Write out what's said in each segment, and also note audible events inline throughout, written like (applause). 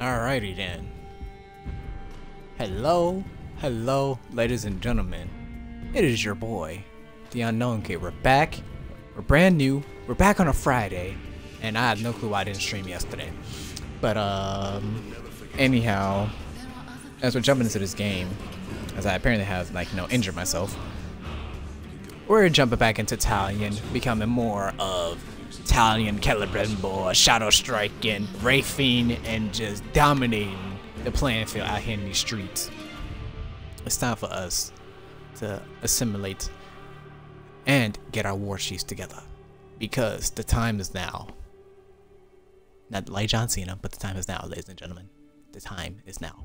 Alrighty then. Hello, hello, ladies and gentlemen. It is your boy, the Unknown Kid. We're back. We're brand new. We're back on a Friday, and I have no clue why I didn't stream yesterday. But um, anyhow, as we're jumping into this game, as I apparently have like you know injured myself, we're jumping back into Talion, becoming more of Italian Celebrimbor, Shadow Striking, Rafine, and just dominating the playing field out here in these streets. It's time for us to assimilate and get our war chiefs together. Because the time is now. Not like John Cena, but the time is now, ladies and gentlemen. The time is now.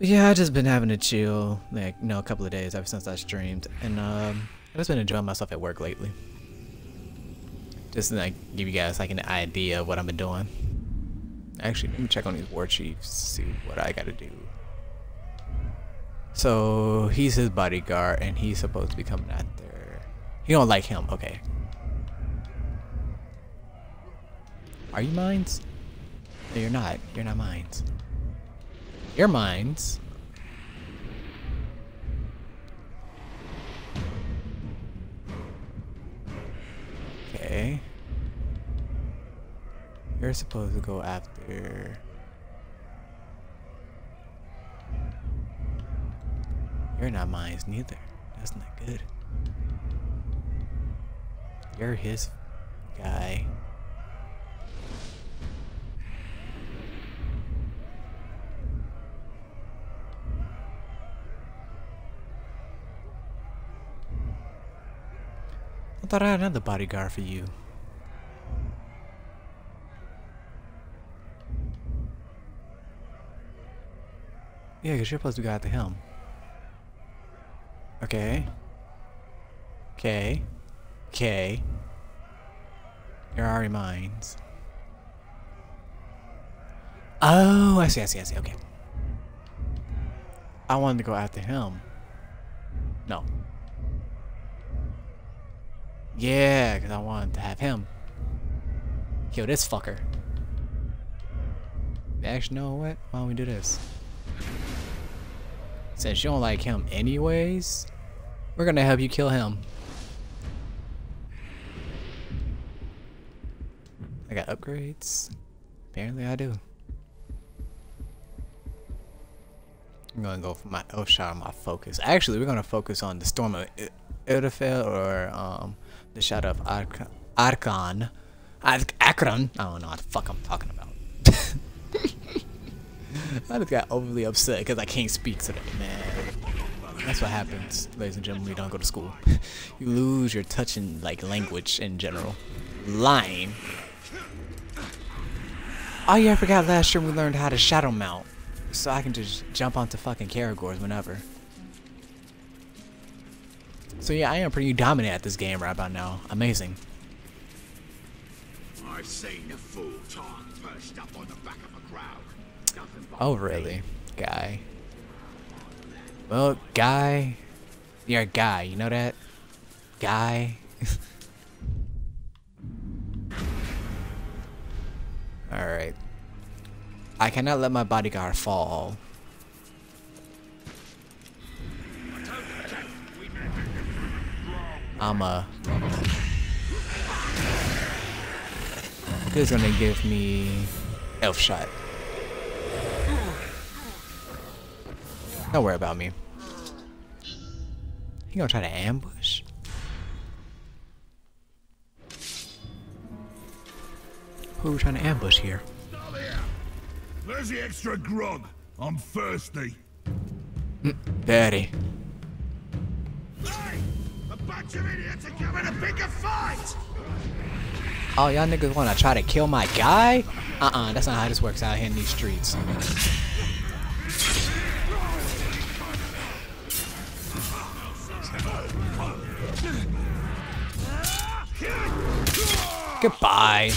Yeah, I just been having to chill, like, you know, a couple of days ever since I streamed. And, um, I've just been enjoying myself at work lately just to like give you guys like an idea of what I've been doing. Actually, let me check on these war chiefs, see what I gotta do. So he's his bodyguard, and he's supposed to be coming out there. You don't like him, okay? Are you mines? No, you're not. You're not mines. You're mines. Okay. You're supposed to go after... You're not mines neither. That's not good. You're his guy. I thought I had another bodyguard for you. Yeah, because you're supposed to go after him. Okay. Okay. Okay. You're already mines. Oh, I see, I see, I see. Okay. I wanted to go after him. No. Yeah, because I wanted to have him. Kill this fucker. Actually, know what? Why don't we do this? Since you don't like him anyways, we're gonna help you kill him. I got upgrades. Apparently I do. I'm gonna go for my oh shot on my focus. Actually, we're gonna focus on the storm of Idafel or um the shadow of Archon. Archon. Akron. I don't know what the fuck I'm talking about. (laughs) I just got overly upset because I can't speak today, man. That's what happens, ladies and gentlemen, you don't go to school. (laughs) you lose your touch in, like language in general. Lying. Oh yeah, I forgot last year we learned how to shadow mount. So I can just jump onto fucking Caragors whenever. So yeah, I am pretty dominant at this game right about now. Amazing. I've seen the full time perched up on the back of a crowd. Oh, really? Guy. Well, guy. You're a guy, you know that? Guy. (laughs) Alright. I cannot let my bodyguard fall. I'm a... This is gonna give me elf shot. Don't worry about me. You gonna try to ambush? Who are we trying to ambush here? Where's the extra grog? I'm thirsty. Daddy. Bunch of idiots are to pick a fight! Oh, y'all niggas wanna try to kill my guy? Uh-uh, that's not how this works out here in these streets. Goodbye.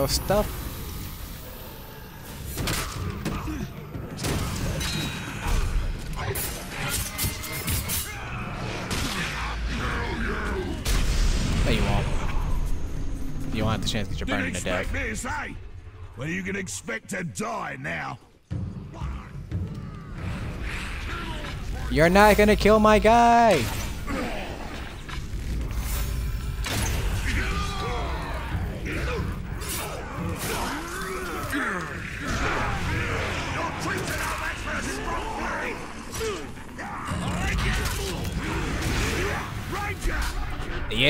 Your stuff. No, you won't. You won't have the chance to get your burning to death. expect this, eh? Well, you can expect to die now. You're not gonna kill my guy!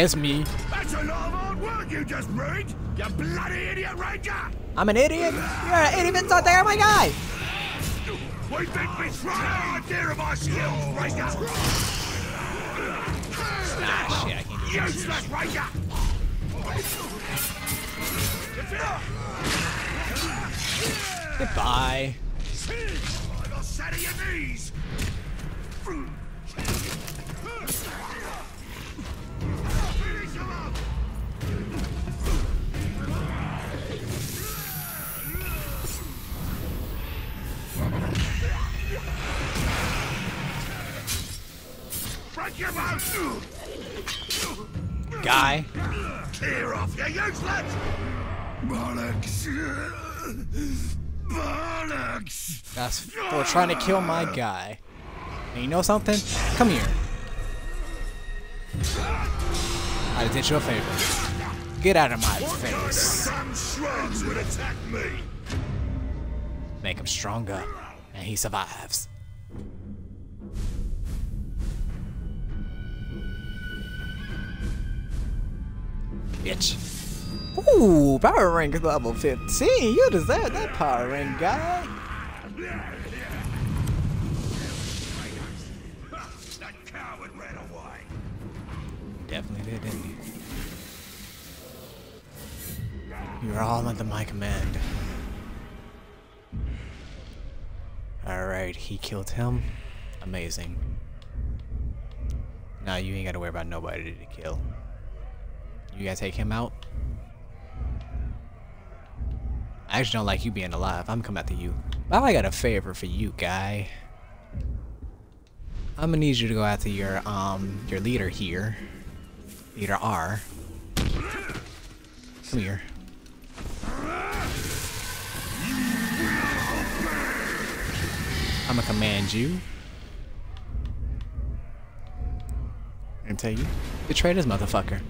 Yes, me. That's a lot of hard work you just ruined! You bloody idiot, Ranger! I'm an idiot. You're an idiot. Not there, my guy. We've been betrayed! Idea of our skills, Ranger! Ah, shit. I can't do this. Useless, Ranger! Goodbye. Guy. Clear off, you useless! Bollocks! Bollocks! That's for trying to kill my guy. And you know something? Come here. I did you a favor. Get out of my face. Some shrugs would attack me! Make him stronger. And he survives. Bitch. Ooh, power rank level 15. You deserve that power rank, guy. That coward ran away! Definitely did, didn't you? You're all under my command. Alright, he killed him. Amazing. Now you ain't gotta worry about nobody to kill. You gotta take him out. I actually don't like you being alive. I'm coming after you. But I got a favor for you, guy. I'm gonna need you to go after your um your leader here. Leader R. Come here. I'm gonna command you. And tell you, betray this motherfucker.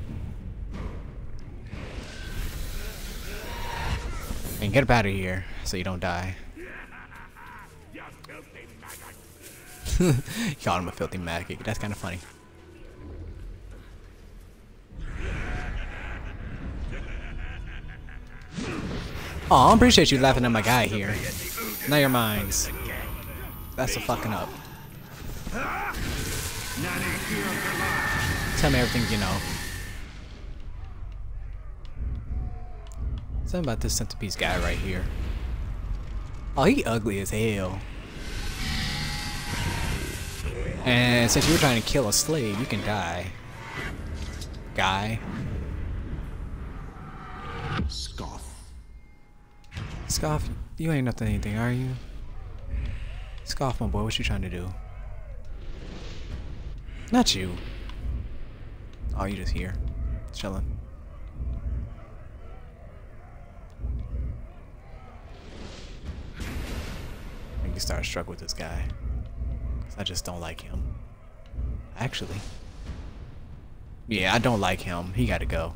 And get up out of here so you don't die. Called him a filthy maggot. That's kind of funny. Oh, I appreciate you laughing at my guy here. Now your minds. That's a fucking up. Tell me everything you know. Something about this centipede guy right here. Oh, he ugly as hell. And since you were trying to kill a slave, you can die. Guy. Scoff. Scoff, you ain't nothing anything, are you? Scoff, my boy, what you trying to do? Not you. Oh, you just here. Chilling. Can start with this guy. I just don't like him. Actually. Yeah, I don't like him. He gotta go.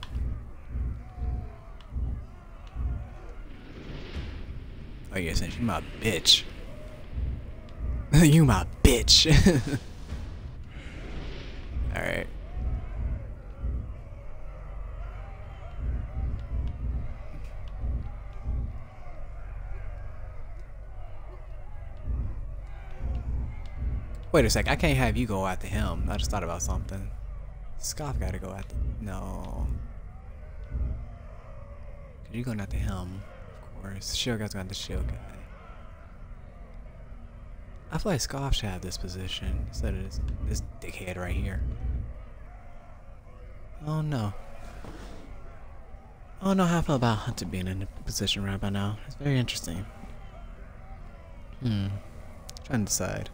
Oh yeah, since you my bitch. (laughs) you my bitch. (laughs) Alright. Wait a sec, I can't have you go after him. I just thought about something. Scoff gotta go after. No. You're going after him, of course. Shield guy's going after Shield guy. I feel like Scoff should have this position instead of this, this dickhead right here. Oh no. I don't know how I feel about Hunter being in the position right by now. It's very interesting. Hmm. Trying to decide.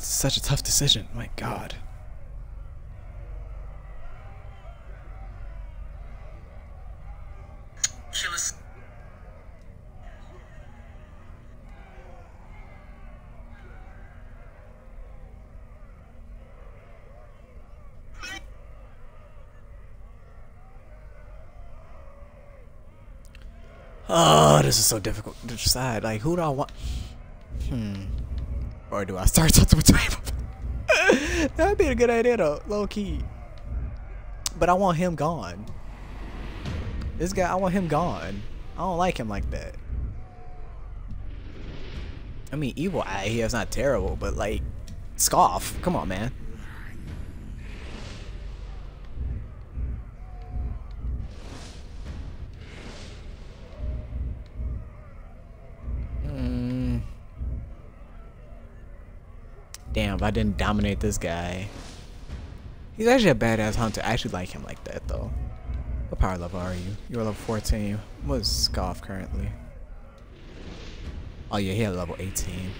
It's such a tough decision. My God. Oh, this is so difficult to decide. Like, who do I want? Hmm. Or do I start something with table? (laughs) That'd be a good idea though, low key. But I want him gone. This guy, I want him gone. I don't like him like that. I mean, Evil Eye, he is not terrible, but like, Scoff, come on, man. Damn, if I didn't dominate this guy. He's actually a badass hunter. I actually like him like that, though. What power level are you? You're level 14. What is Scoff currently? Oh yeah, he had level 18.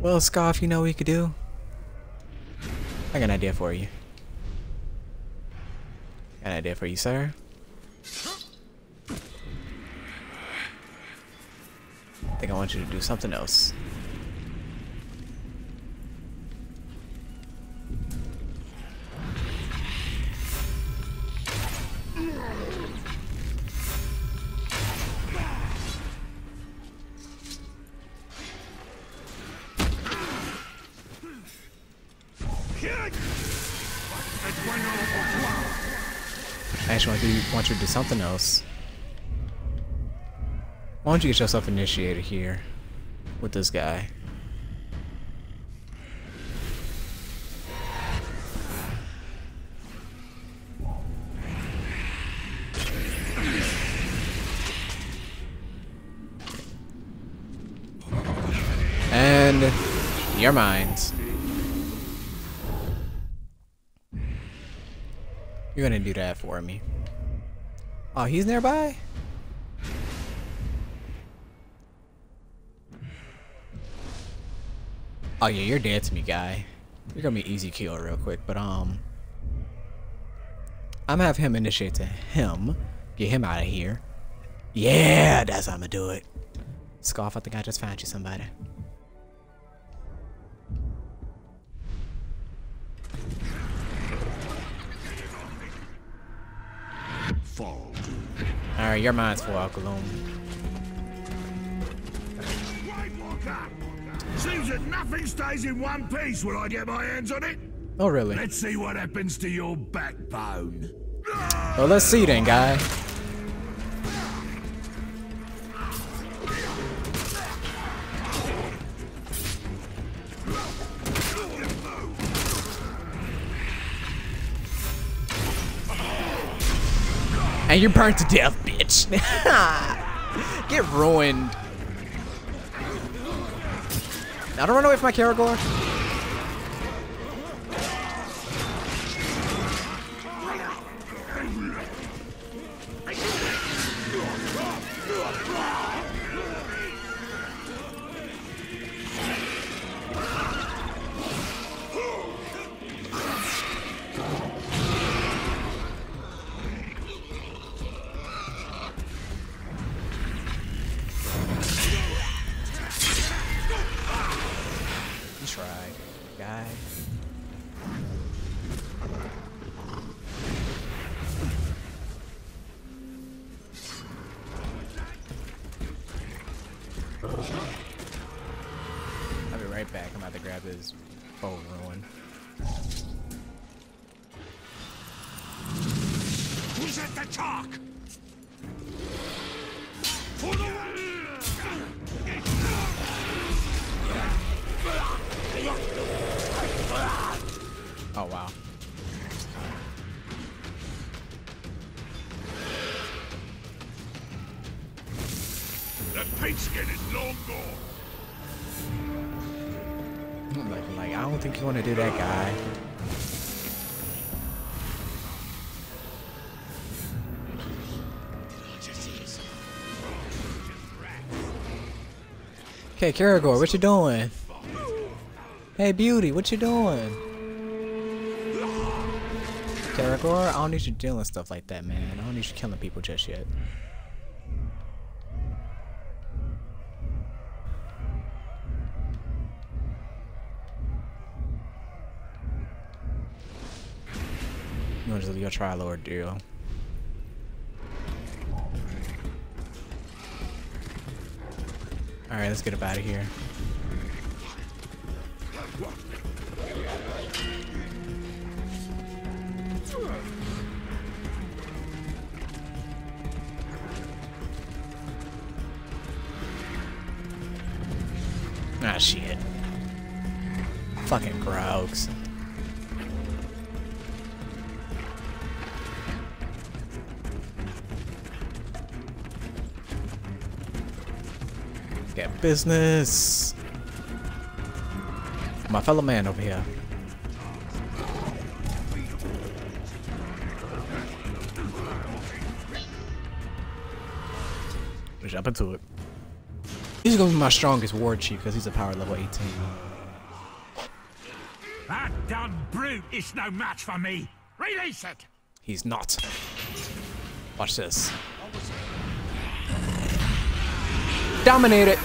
Well, Scoff, you know what you could do? I got an idea for you. Got an idea for you, sir. I think I want you to do something else. I actually want, you to do something else. Why don't you get yourself initiated here with this guy? And your minds. You're gonna do that for me. Oh, he's nearby? Oh yeah, you're to me, guy. You're gonna be easy kill real quick, but um, I'm gonna have him initiate to him, get him out of here. Yeah, that's how I'm gonna do it. Scoff, I think I just found you somebody. Fall. Alright, your mind's full, Alkaloom. Seems that nothing stays in one piece when I get my hands on it. Oh, really? Let's see what happens to your backbone. Well, let's see then, guy. And you're burnt to death, bitch. (laughs) (laughs) Get ruined. Now don't run away from my Caragor. Okay, Caragor, what you doing? Hey, Beauty, what you doing? Caragor, I don't need you dealing stuff like that, man. I don't need you killing people just yet. You want to your trial or deal? Alright, let's get up out of here. Ah, shit. Fucking Grogs. Business. My fellow man over here. Let's jump into it. He's gonna be my strongest war chief because he's a power level 18. That dumb brute is no match for me. Release it. He's not. Watch this. Dominate it.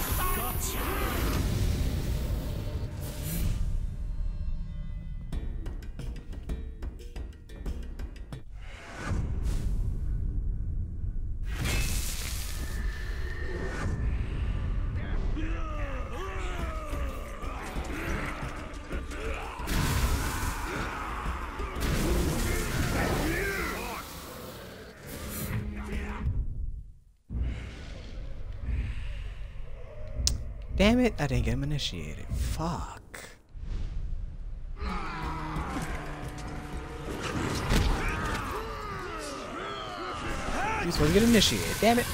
I didn't get him initiated. Fuck. He's supposed to get initiated. Damn it.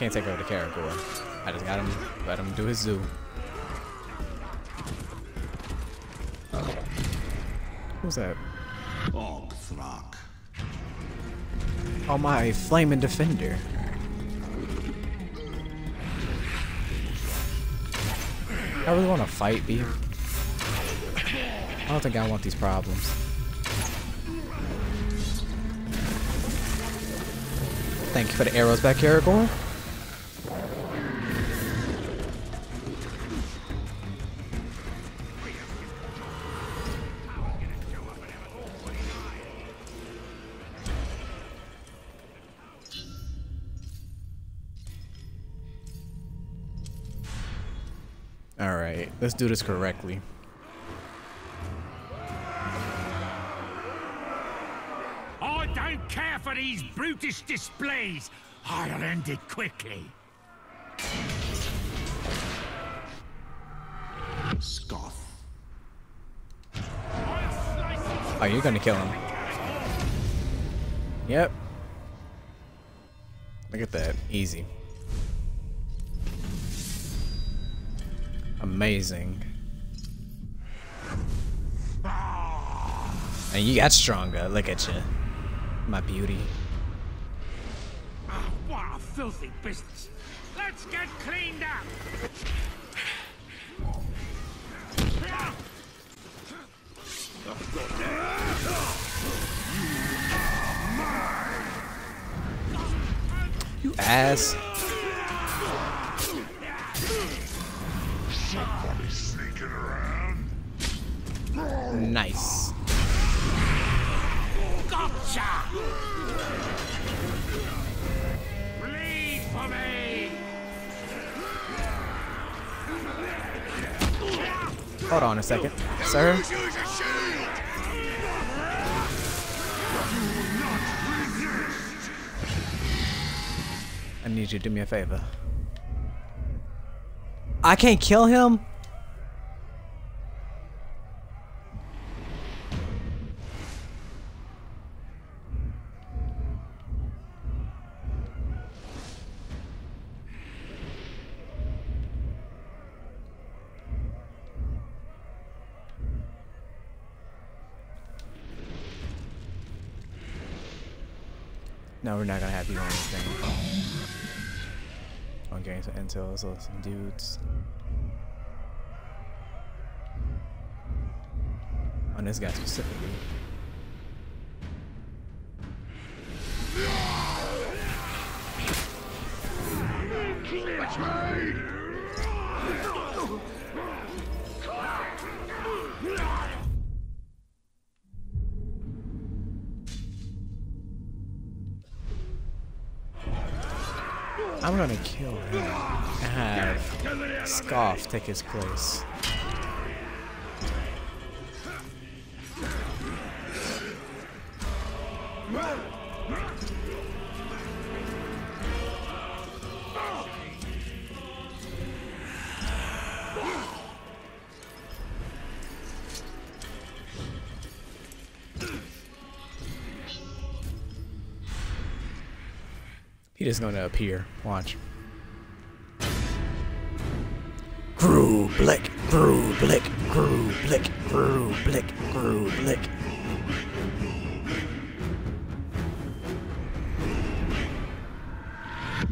Can't take over the Caragor. I just got him, let him do his zoo. Who's that? Ogthrak. Oh my flaming defender. I really want to fight, B. I don't think I want these problems. Thank you for the arrows back, Aragorn. Do this correctly. I don't care for these brutish displays. I'll end it quickly. Scoff. Oh, you're gonna kill him. Yep. Look at that. Easy. Amazing. And you got stronger. Look at you. My beauty. Ah, what a filthy business. Let's get cleaned up. You ass. Nice. Gotcha! Bleed for me! Hold on a second, sir. I need you to do me a favor. I can't kill him? Not gonna have you on anything. On getting some intel, so some dudes. On this guy specifically. Take his place. He just gonna appear. Watch. Blick, grew blick, grew blick, grew blick, grew blick.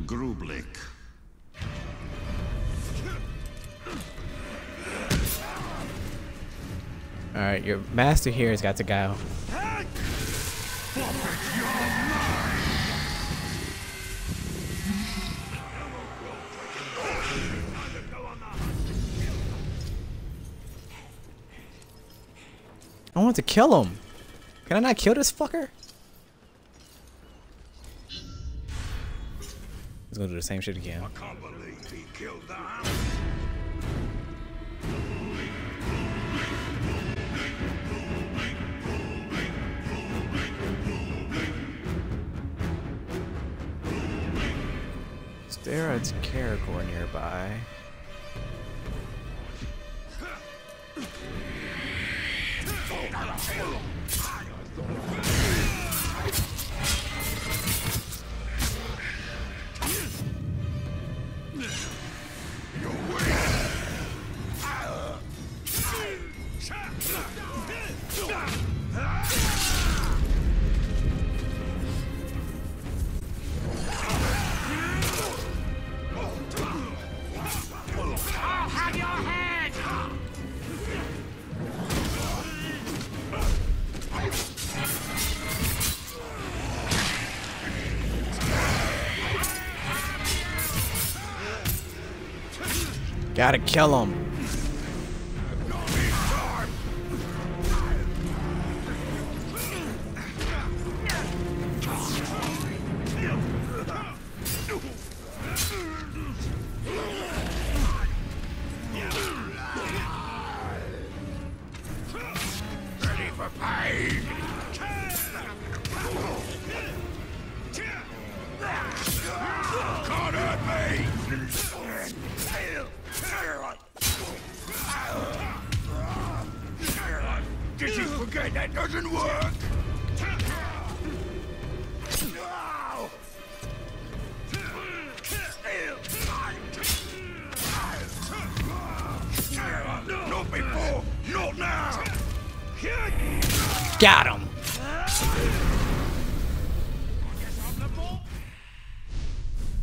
Grublik. Alright, your master here has got to go. Kill him. Can I not kill this fucker? He's gonna do the same shit again. Can't believe he killed the hound. Stare at Caragor nearby. Gotta kill him. Got him.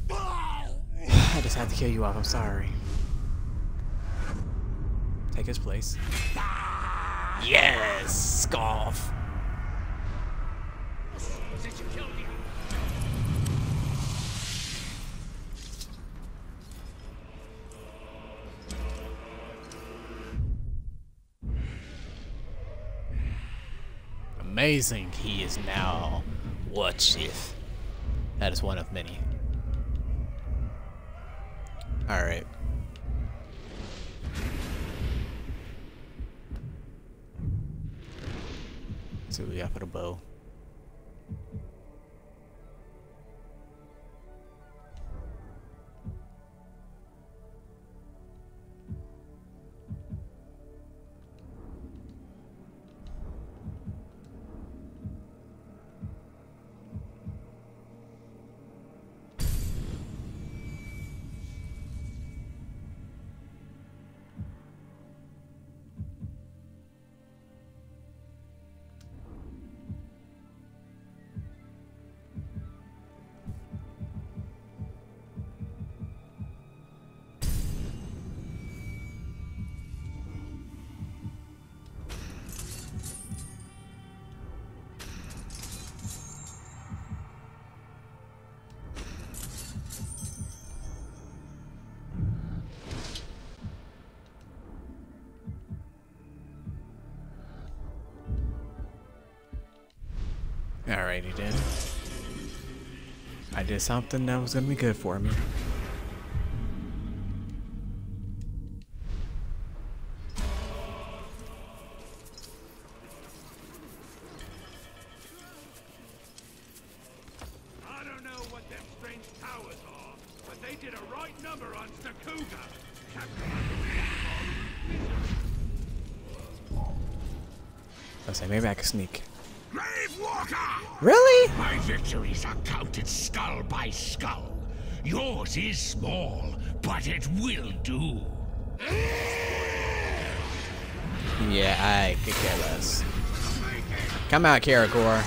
I just had to kill you off. I'm sorry. Take his place. Yes, scoff. Amazing. He is now what chief? That is one of many. Alright. What we got for the bow. Something that was gonna be good for me. I don't know what them strange towers are, but they did a right number on Stakuga. Let's say maybe I can sneak. Really? My victories are counted skull by skull. Yours is small, but it will do. Yeah, I could care less. Come out, Caragor.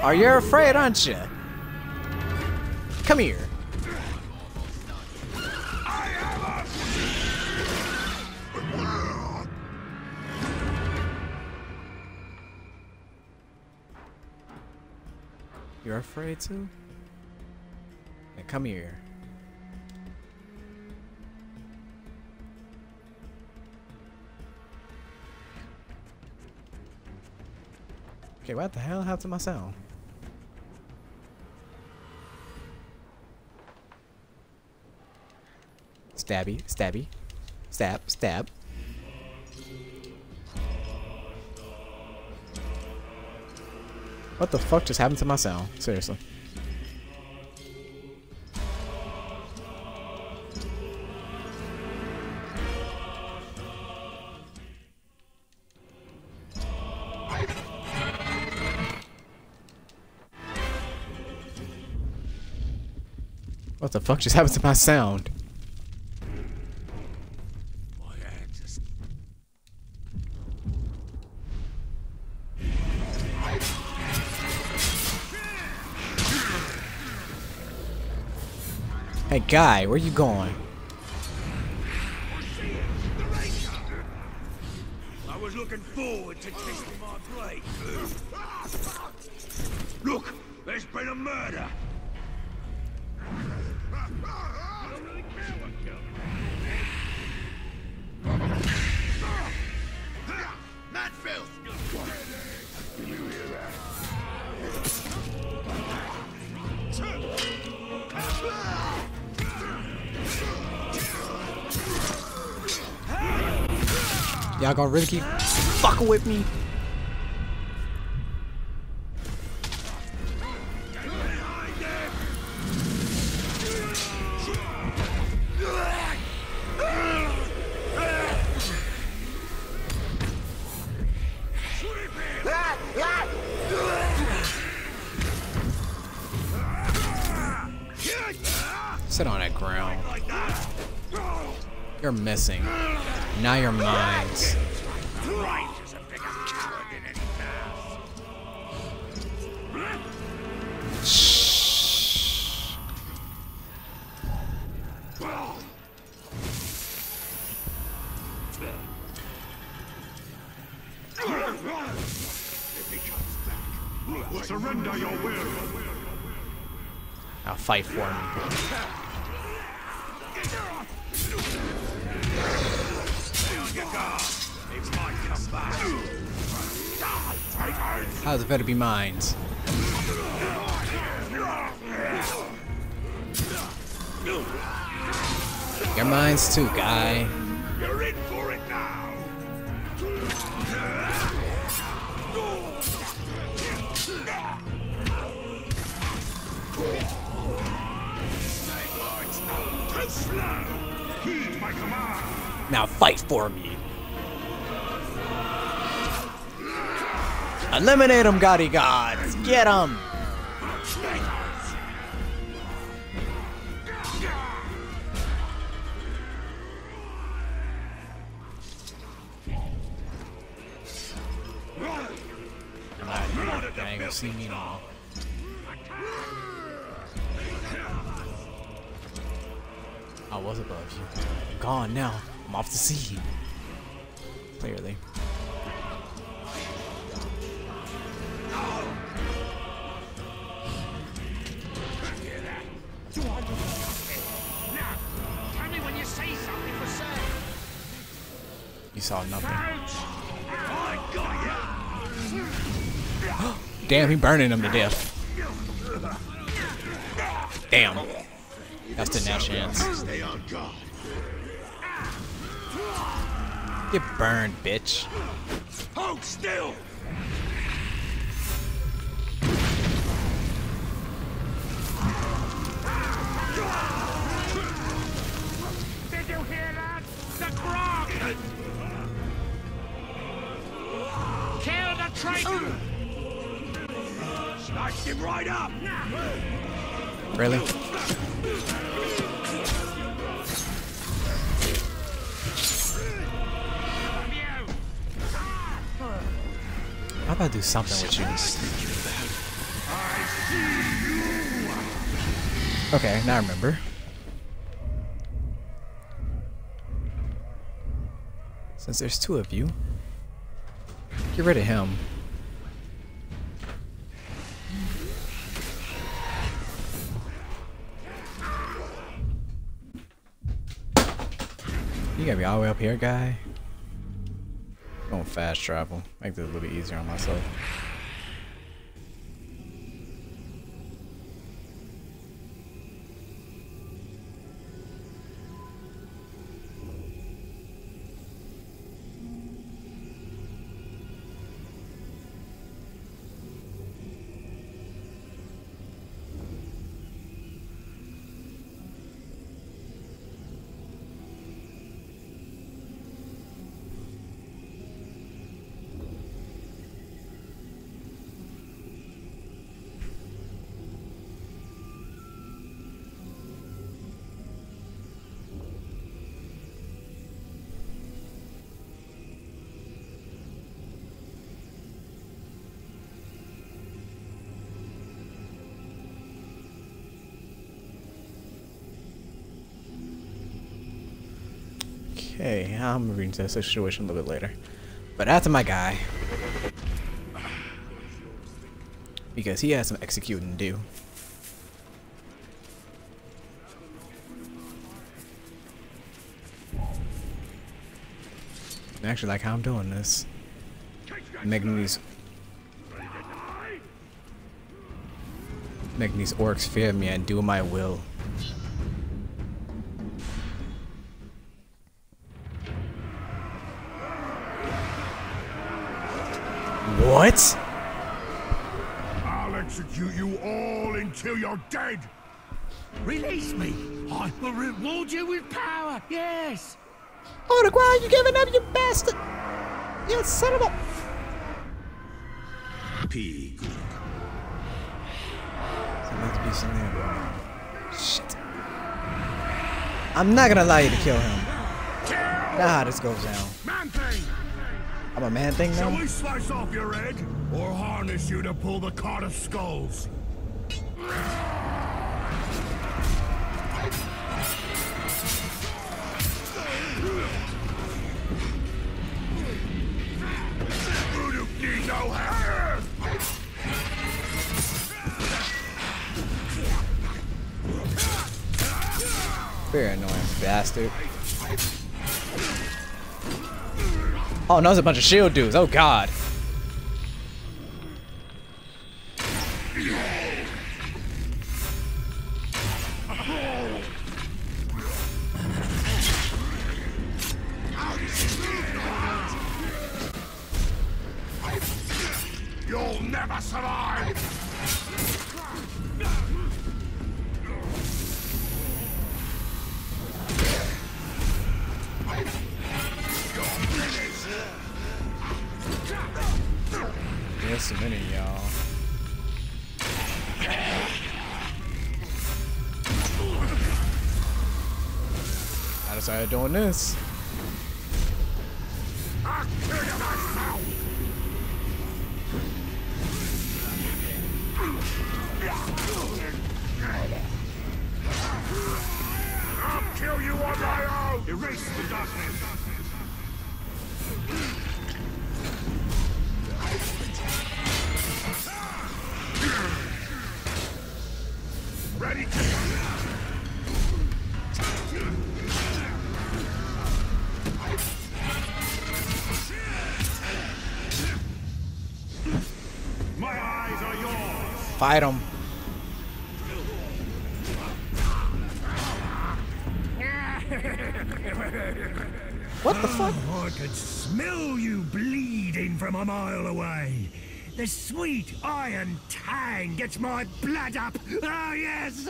Are you afraid, aren't you? Come here. Afraid too? Now come here. Okay, what the hell happened to my sound? Stabby, stabby, stab, stab. What the fuck just happened to my sound? Seriously. What the fuck just happened to my sound? Guy, where you going? I was looking forward to tasting my blade. Look, there's been a murder. I don't really care what killed him. Not filth. Y'all gonna really keep fucking with me? Sit on that ground. You're missing. Now you're mine. Mine? You're mine too, guy. Eliminate them, Gaudy Gods! Get them! Damn, he burning him to death. Damn. That's the now chance. Get burned, bitch. Really? How about do something with you? Okay, now I remember. Since there's two of you, get rid of him. You gotta be all the way up here, guy. Going fast travel. Make this a little bit easier on myself. I'm gonna that situation a little bit later. But after my guy. Because he has some executing to do. I actually like how I'm doing this. Making these making these orcs fear me and do my will. What? I'll execute you all until you're dead! Release me! I will reward you with power, yes! Oh, the ground you giving up, you bastard! You son of a... Pig. There must be some there. Shit. I'm not gonna allow you to kill him. Now how this goes down. I'm a man thing Shall we slice off your head? Or harness you to pull the cart of skulls? No, there's a bunch of shield dudes. Oh, God. Fight him. What the fuck? Oh, I could smell you bleeding from a mile away. The sweet iron tang gets my blood up. Oh, yes.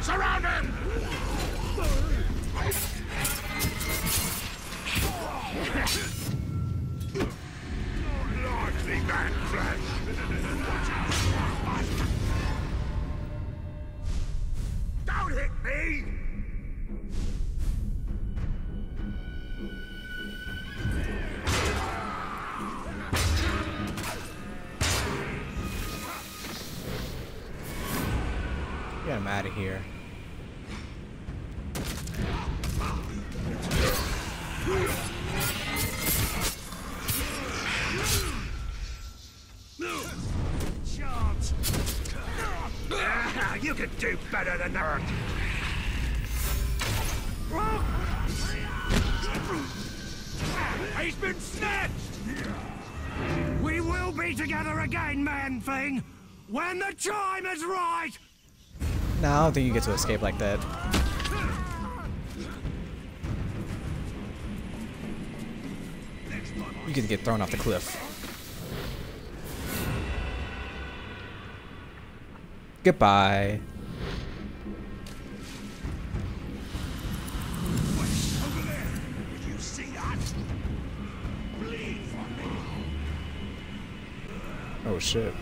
Surround him! (laughs) Don't hit me! Is right! No, I don't think you get to escape like that. You can get thrown off the cliff. Goodbye. Oh there!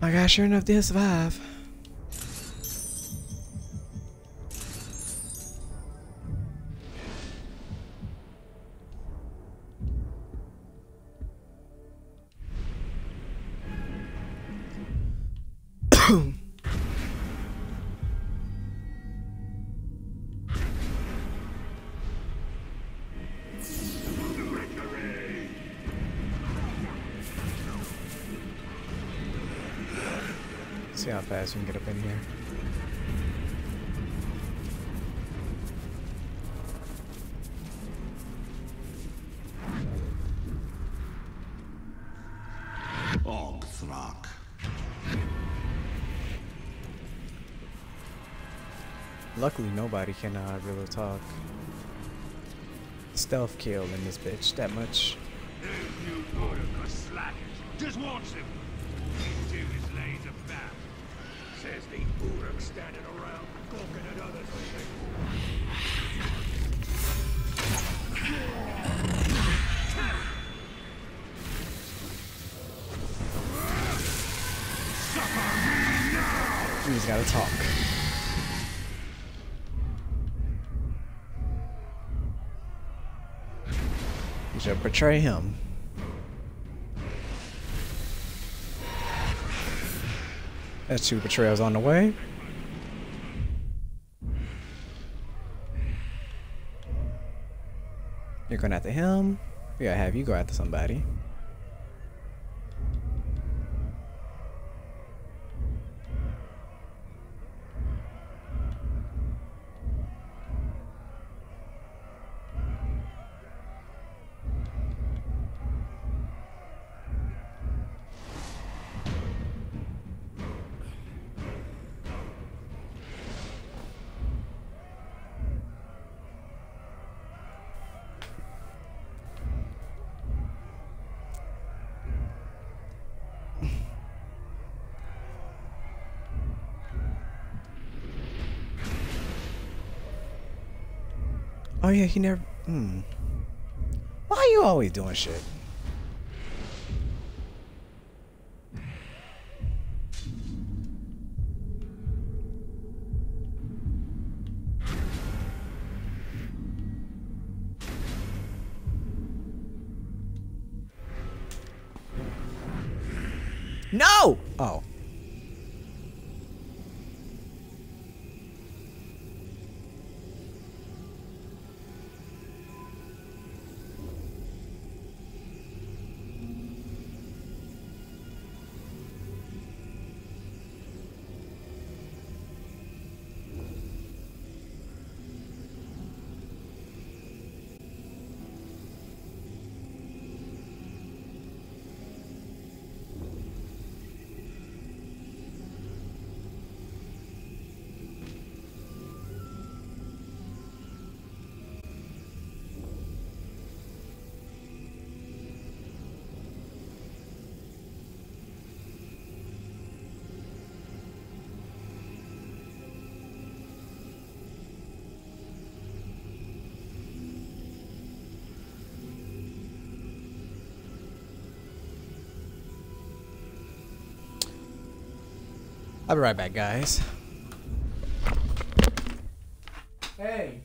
My gosh, sure enough did survive. Luckily, nobody can uh, really talk. Stealth kill in this bitch that much. You Uruk are slackers. Just watch them. He do his lays about. Says the Uruk standing around gawking at others. Just gotta talk. Betray him. That's two betrayals on the way. You're going after him. We gotta have you go after somebody. Oh yeah, he never. Hmm. Why are you always doing shit? I'll be right back, guys. Hey.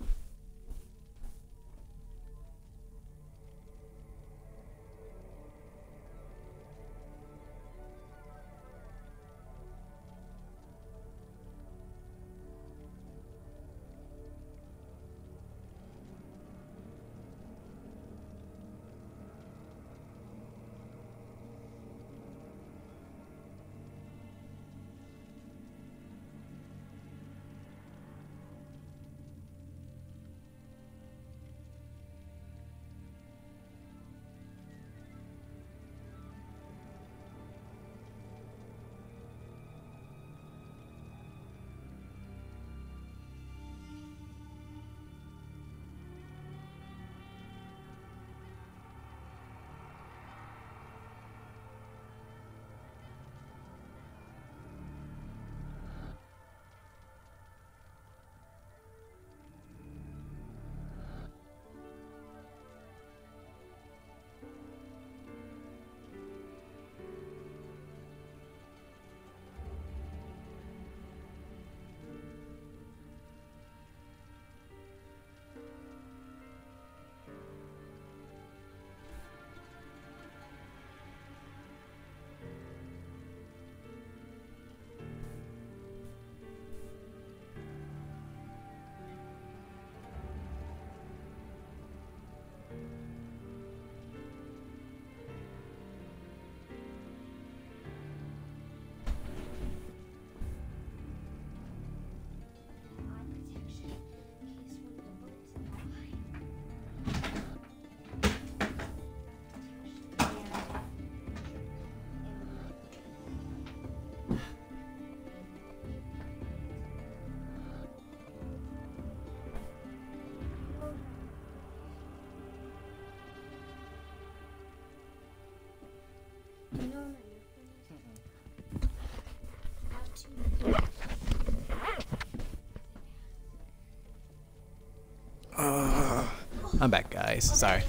I'm back, guys. Sorry.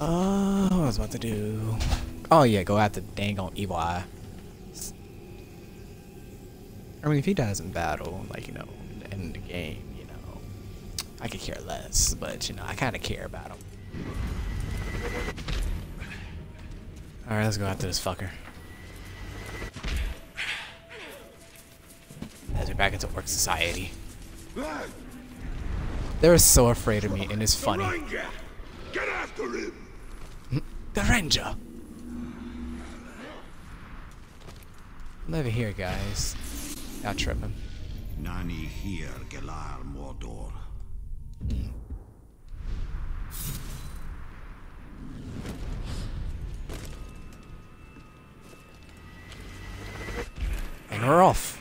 Uh, what was about to do? Oh yeah, go after dang on evil eye. I mean, if he dies in battle, like you know, in the game, you know, I could care less. But you know, I kind of care about him. All right, let's go after this fucker. As we're back into work society. They're so afraid of me, and it's funny. Ranger! Get after him! Hmm? The ranger. I'm over here, guys. Not tripping. Nani here, Galar Mordor. And we're off.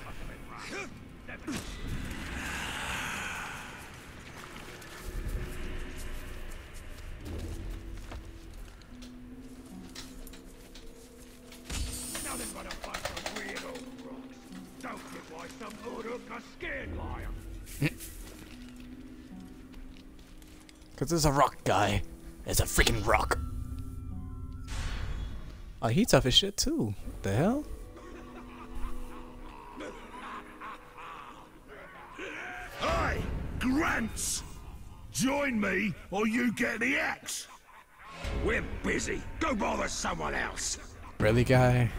Cause there's a rock guy. There's a freaking rock. Oh, he tough as shit too. What the hell? Hey, Grants! Join me, or you get the axe! We're busy. Go bother someone else. Really, guy?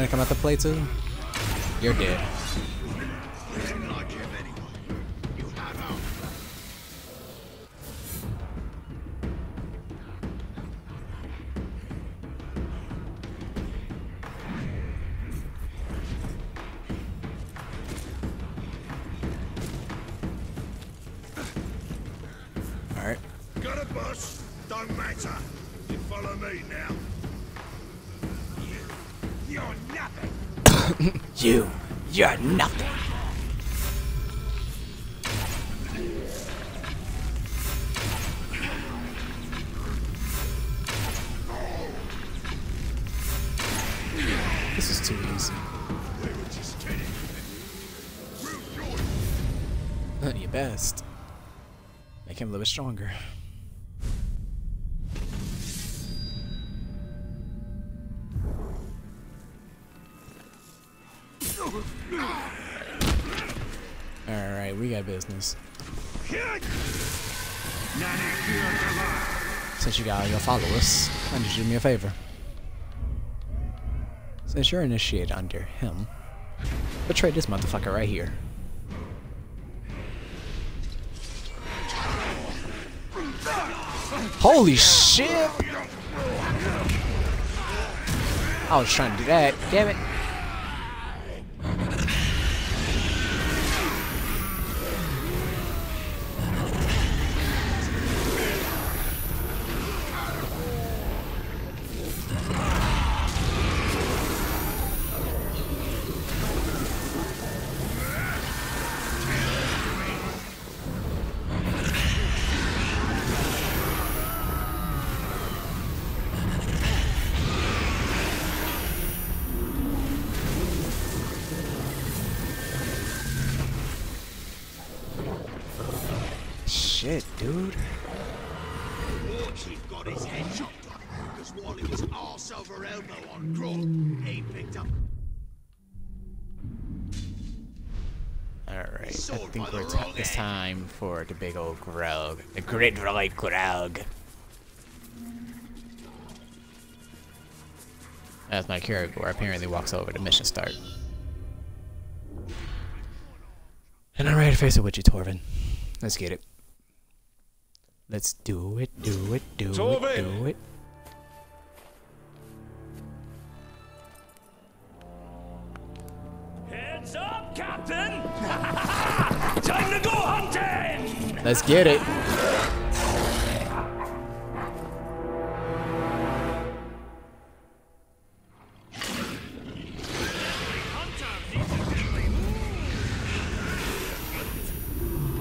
Yeah, you come out to play too? You're dead. Stronger. Alright, we got business. Since you got all your followers, I need you do me a favor. Since you're initiated under him, betray this motherfucker right here. Holy shit! I was trying to do that. Damn it. Shit, dude. Orchie got his head chopped off because he was arse over elbow on Graug, he picked up Alright, I think we're it's time for the big old Graug. The great white Graug. As my character apparently walks over to mission start. And I'm ready to face it with you, Torvin. Let's get it. Let's do it, do it, do it, do it. Heads up, Captain! (laughs) Time to go hunting! Let's get it.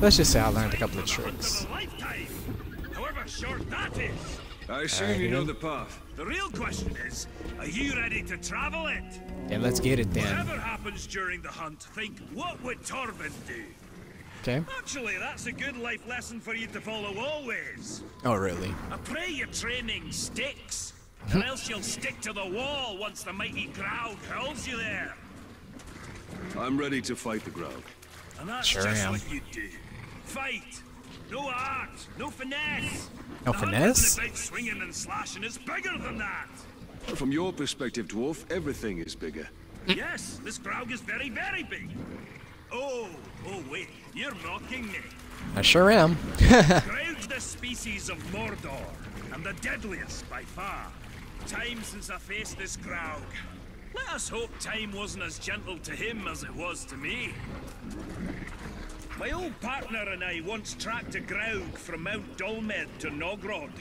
Let's just say I learned a couple of tricks. A lifetime! However short that is. I assume you know uh-huh. the path. The real question is, are you ready to travel it? Yeah, let's get it then. Whatever happens during the hunt, think, what would Torvin do? Okay. Actually, that's a good life lesson for you to follow always. Oh, really? I pray your training sticks, or else you'll stick to the wall once the mighty Graug hurls you there. I'm ready to fight the Graug. And that's Sure just am. what you do. Fight! No art, no finesse. No finesse? isn't swinging and slashing, it's bigger than that. From your perspective, Dwarf, everything is bigger. yes, this Graug is very, very big. Oh, oh wait, you're mocking me. I sure am. Graug's the species of Mordor, and the deadliest by far. Time since I faced this Graug. Let us hope time wasn't as gentle to him as it was to me. My old partner and I once tracked a Graug from Mount Dolmed to Nogrod.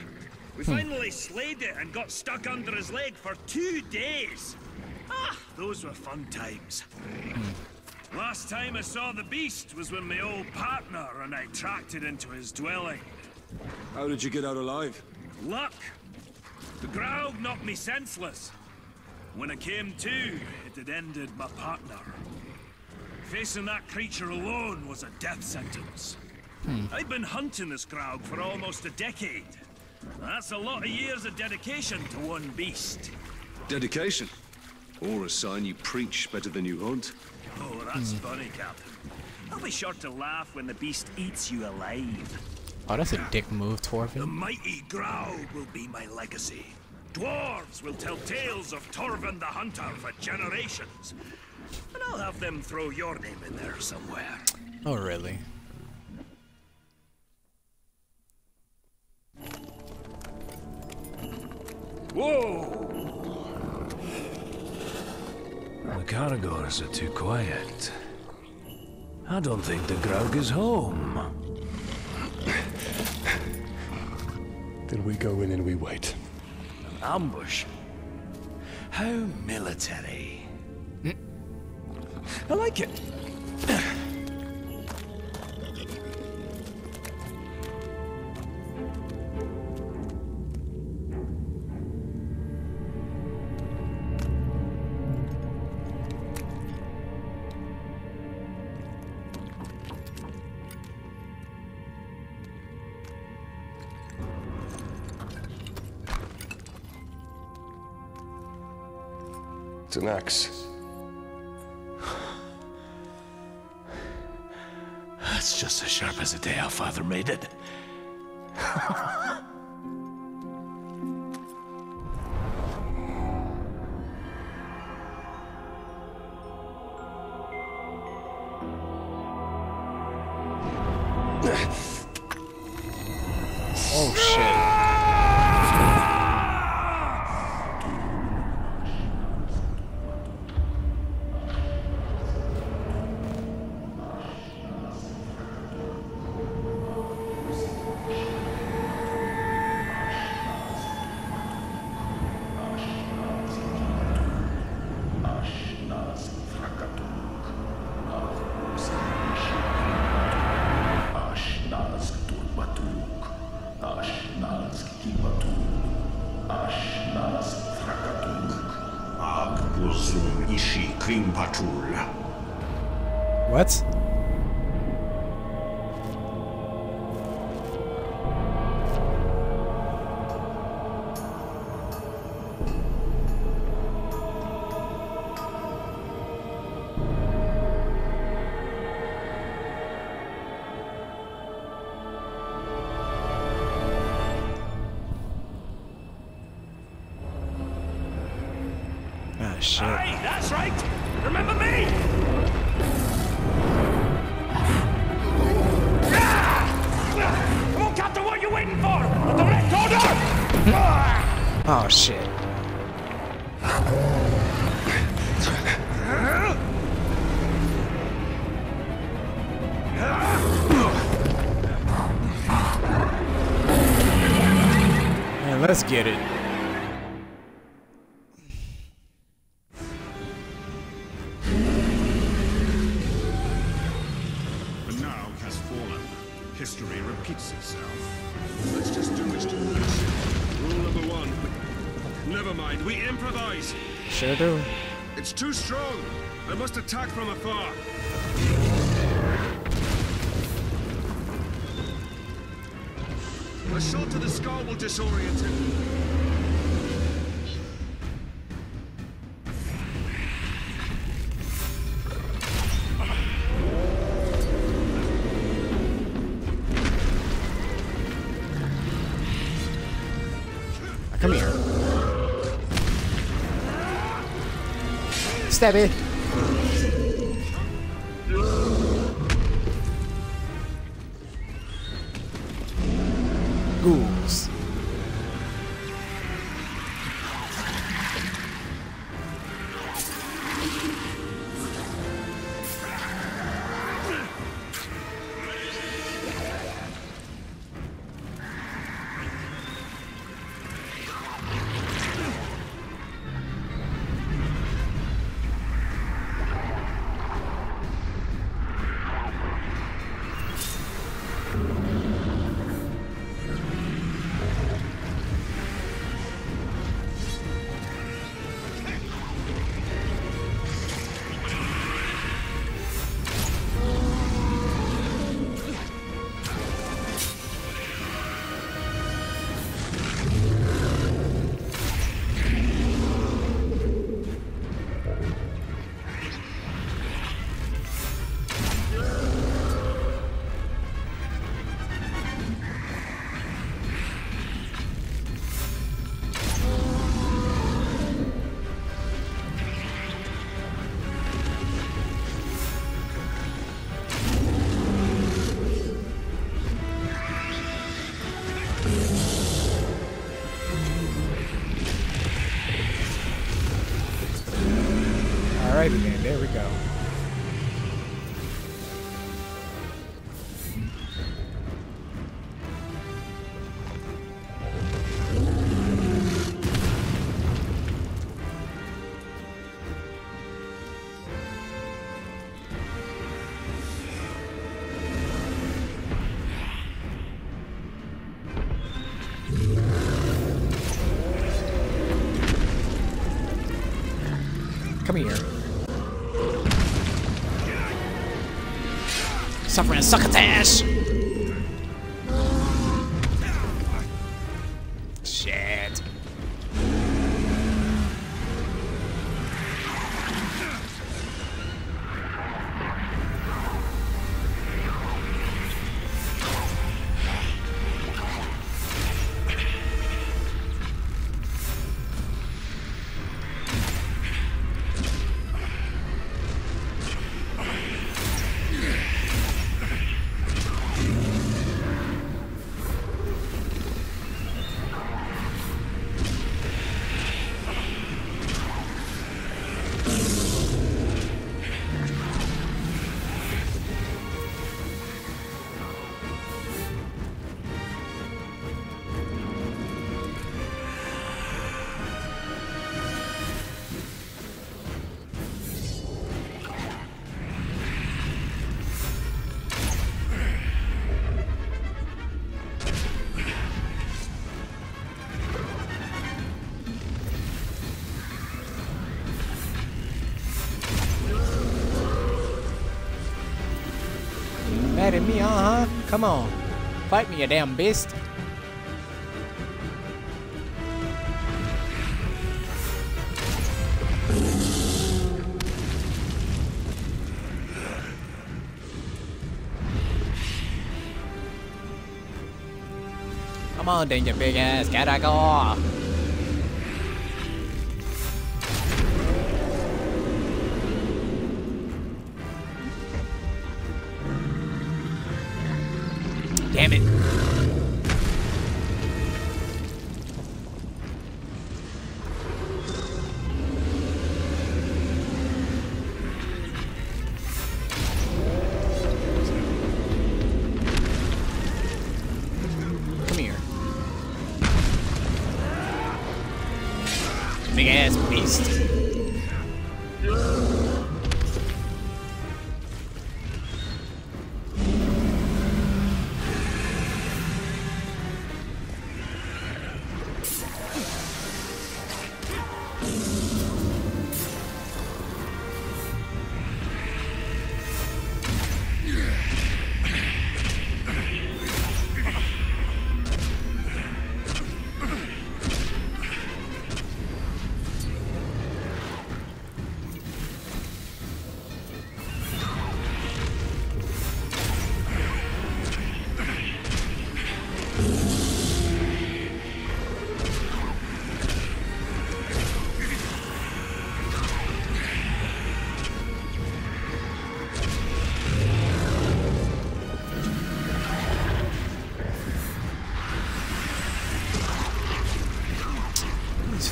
We finally slayed it and got stuck under his leg for two days. Ah, those were fun times. Last time I saw the beast was when my old partner and I tracked it into his dwelling. How did you get out alive? Luck! The Graug knocked me senseless. When I came to, it had ended my partner. Facing that creature alone was a death sentence. Hmm. I've been hunting this Graug for almost a decade. That's a lot of years of dedication to one beast. Dedication. Or a sign you preach better than you hunt. Oh, that's hmm. funny, Captain. I'll be sure to laugh when the beast eats you alive. Oh, that's a dick move, The mighty Graug will be my legacy. Dwarves will tell tales of Torvin the Hunter for generations. And I'll have them throw your name in there somewhere. Oh, really? Whoa! The Caragors are too quiet. I don't think the Graug is home. Then we go in and we wait. An ambush? How military. I like it. It's an axe. As sharp as the day our father made it. Let's get it. The now has fallen. History repeats itself. Let's just do this to this. Rule number one. Never mind, we improvise. Sure do. It's too strong. I must attack from afar. A shot to the skull will disorient him. Come here. Stab it. Succotash! Come on. Fight me, you damn beast. Come on, danger big ass. Gotta go.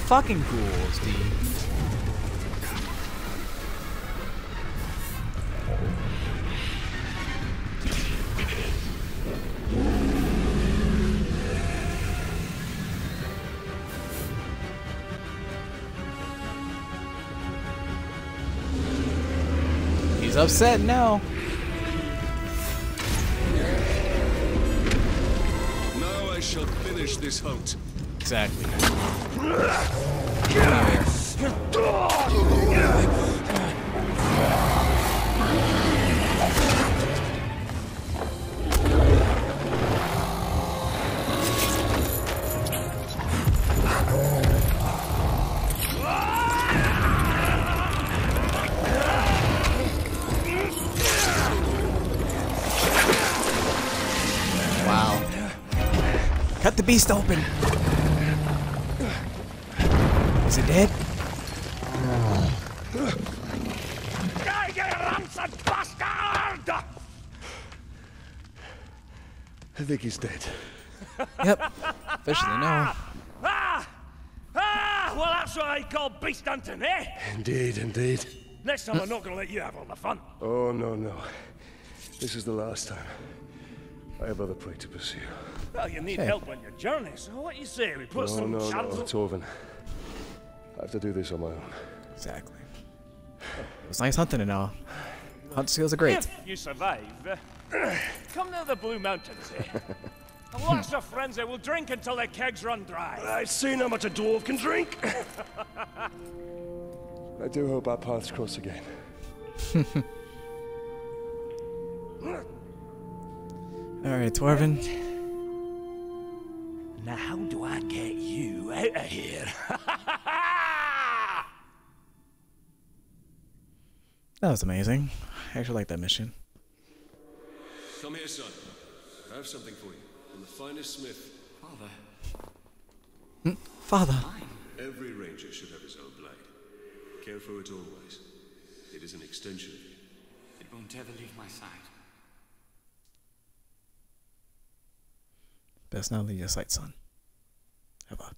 Fucking ghouls, dude. He's upset now. Now I shall finish this hunt. Exactly. Wow. Cut the beast open. I think he's dead. Yep. Officially no. Ah! Ah! Well, that's what I call beast hunting, eh? Indeed, indeed. Next time I'm not gonna let you have all the fun. Oh, no, no. This is the last time. I have other prey to pursue. Well, you need Hey. help on your journey, so what do you say? We put No, some no, no, shands up- Torvin. I have to do this on my own. Exactly. It was nice hunting and all. Hunt skills are great. If you survive, come to the Blue Mountains, eh? (laughs) And lots of friends that will drink until their kegs run dry. I've seen how much a dwarf can drink. (laughs) I do hope our paths cross again. Alright, Torvin. Now, how do I get you out of here? (laughs) That was amazing. I actually like that mission. Come here, son. I have something for you. From the finest smith. Father, Father. Every ranger should have his own blade. Care for it always. It is an extension of you. it won't ever leave my side. Best not leave your sight, son. Ever.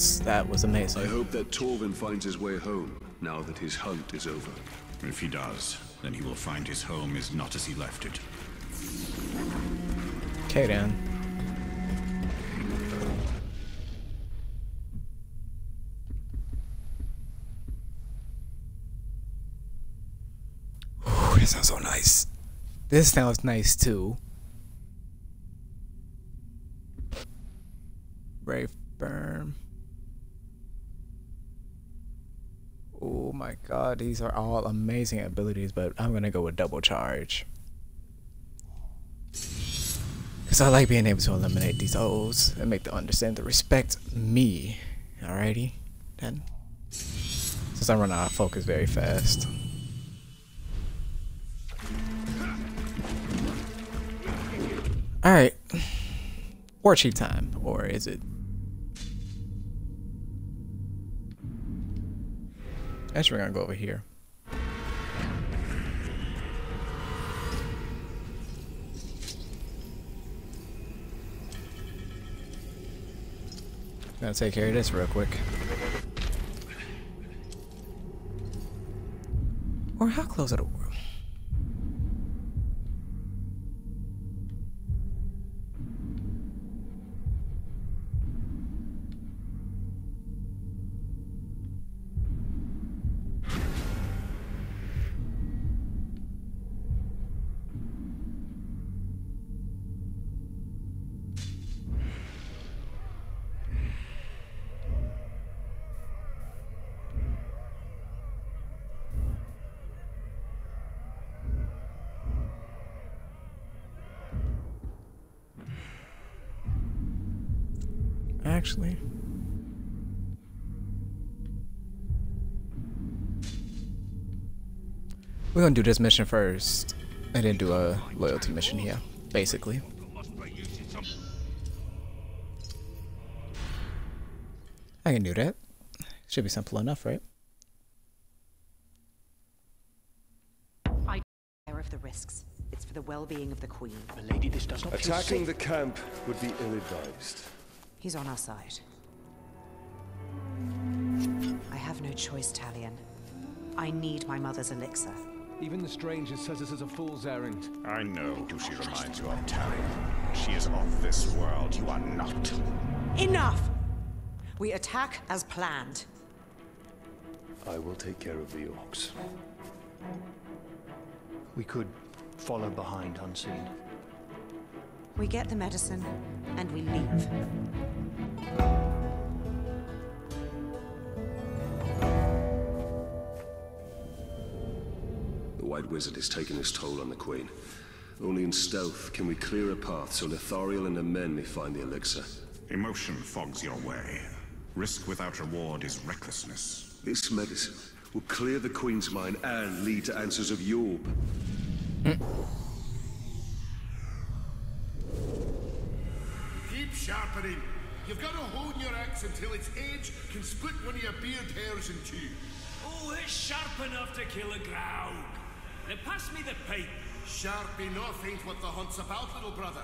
Because that was amazing. I hope that Torvin finds his way home now that his hunt is over. If he does, then he will find his home is not as he left it. Okay, then. Ooh, this sounds so nice. This sounds nice too. Brave Burn. Oh my god, these are all amazing abilities, but I'm gonna go with double charge. Because I like being able to eliminate these O's and make them understand to respect me. Alrighty? Then. Since I run out of focus very fast. Alright. War Chief time. Or is it? Actually, we're gonna go over here. Gonna take care of this real quick. Or how close are the We're gonna do this mission first, and then do a loyalty mission here, basically. I can do that. Should be simple enough, right? I aware of the risks. It's for the well-being of the Queen. Lady, this does not feel Attacking the camp would be ill-advised. He's on our side. I have no choice, Talion. I need my mother's elixir. Even the stranger says this is a fool's errand. I know who she reminds you of, Talion. She is of this world. You are not. Enough! We attack as planned. I will take care of the orcs. We could follow behind unseen. We get the medicine, and we leave. The Wizard has taken his toll on the Queen. Only in stealth can we clear a path so Lithariel and her men may find the elixir. Emotion fogs your way. Risk without reward is recklessness. This medicine will clear the Queen's mind and lead to answers of Yorb. Keep sharpening. You've got to hone your axe until its edge can split one of your beard hairs in two. Oh, it's sharp enough to kill a Graug. Now pass me the pipe. Sharp enough ain't what the hunt's about, little brother.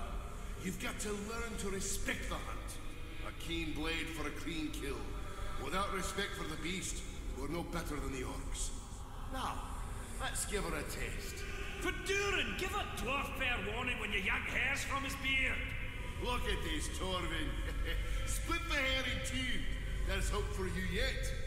You've got to learn to respect the hunt. A keen blade for a clean kill. Without respect for the beast, we're no better than the orcs. Now, let's give her a taste. For Durin, give a dwarf fair warning when you yank hairs from his beard. Look at this, Torvin. (laughs) Split the hair in two. There's hope for you yet.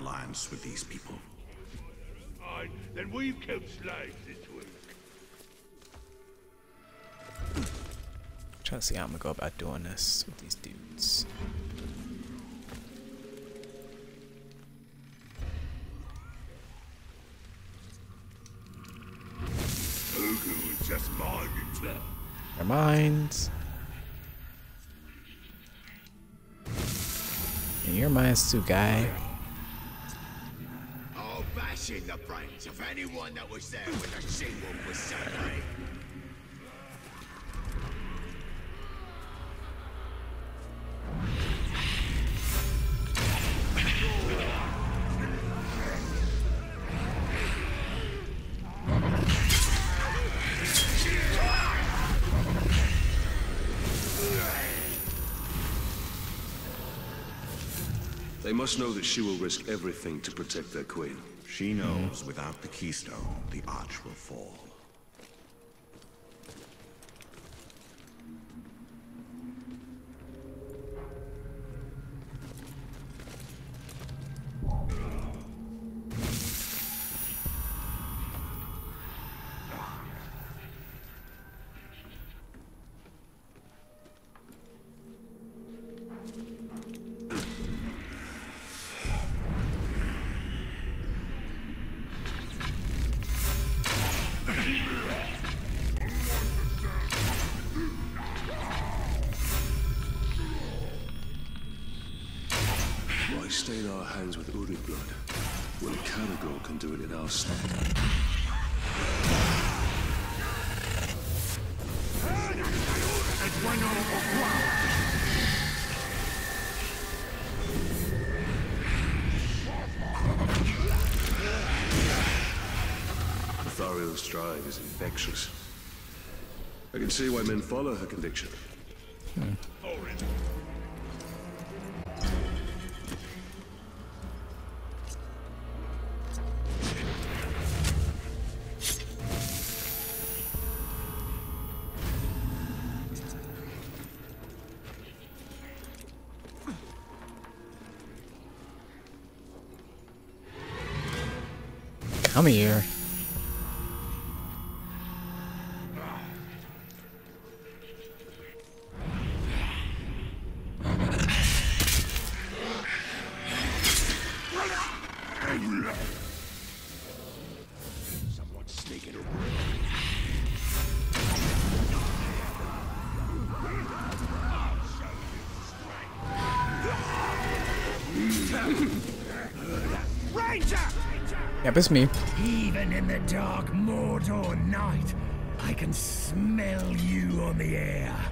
Alliance with these people. Fine, then we've kept slaves this week. Trying to see how I'm gonna go about doing this with these dudes. Ugu was just minding that. Their minds. And your minds too, guy. In the brains of anyone that was there when the She-Wolf was celebrating. Must know that she will risk everything to protect their queen. She knows without the keystone, the arch will fall. Can see why men follow her conviction. Come here. Yep, it's me. Even in the dark Mordor night, I can smell you on the air.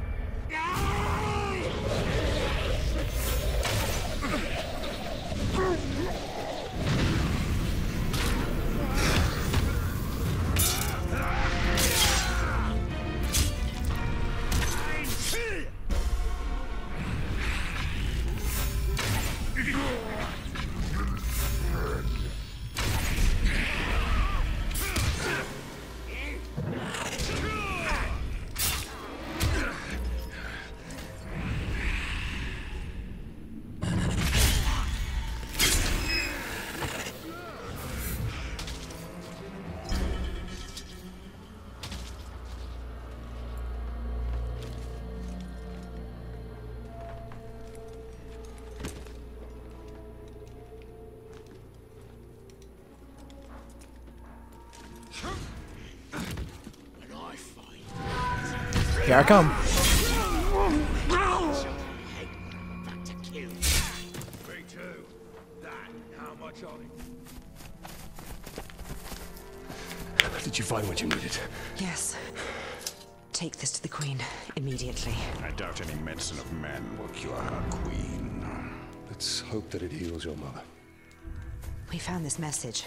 Here I come. Me too. That, how much on it? Did you find what you needed? Yes. Take this to the Queen immediately. I doubt any medicine of men will cure her queen. Let's hope that it heals your mother. We found this message.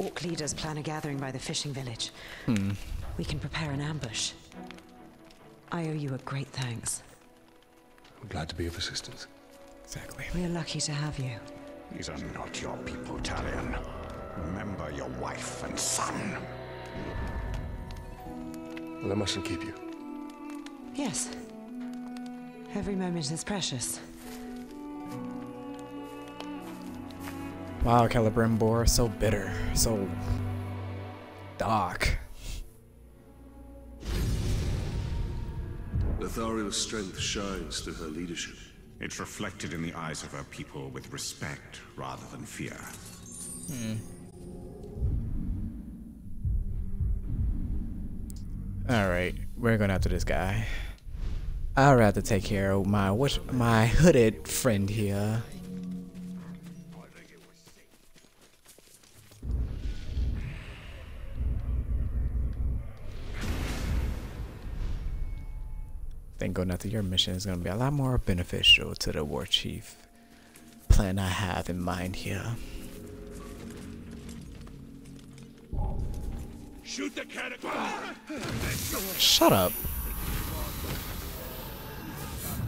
Orc leaders plan a gathering by the fishing village. Hmm. We can prepare an ambush. I owe you a great thanks. I'm glad to be of assistance. Exactly. We're lucky to have you. These are not your people, Talion. Remember your wife and son. Well, I mustn't keep you. Yes. Every moment is precious. Wow, Celebrimbor, so bitter, so dark. Lithariel's strength shines through her leadership. It's reflected in the eyes of her people with respect rather than fear. Hmm. Alright, we're going after this guy. I'd rather take care of my what my hooded friend here. Think going after your mission is going to be a lot more beneficial to the war chief plan I have in mind here. Shoot the cannon! Shut up.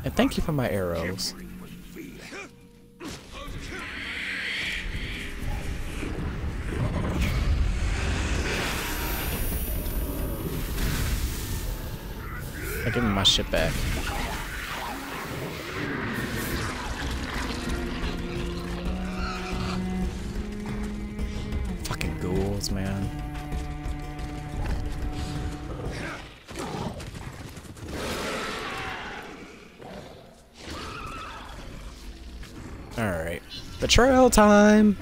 And thank you for my arrows. Now give me my shit back. Fucking ghouls, man. Alright. Betrayal time!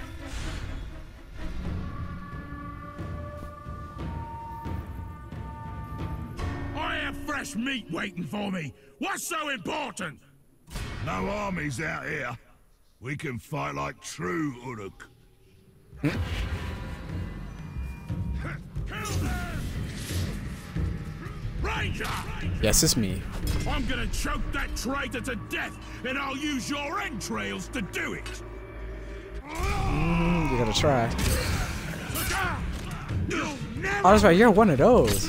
Meat waiting for me. What's so important? No armies out here. We can fight like true Uruk. Ranger! Yes, it's me. I'm gonna choke that traitor to death, and I'll use your entrails to do it. Mm, you gotta try. I was right. You're one of those.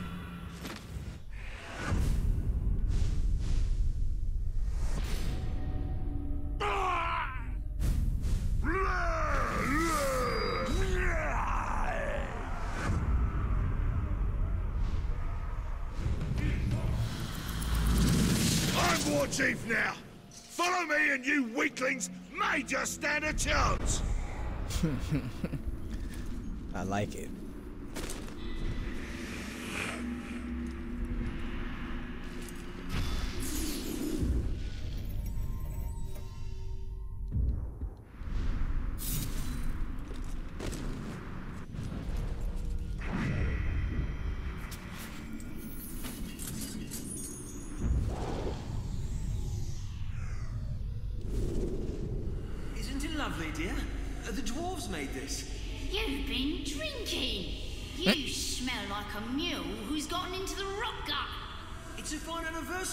war chief now. Follow me, and you weaklings may just stand a chance. (laughs) I like it.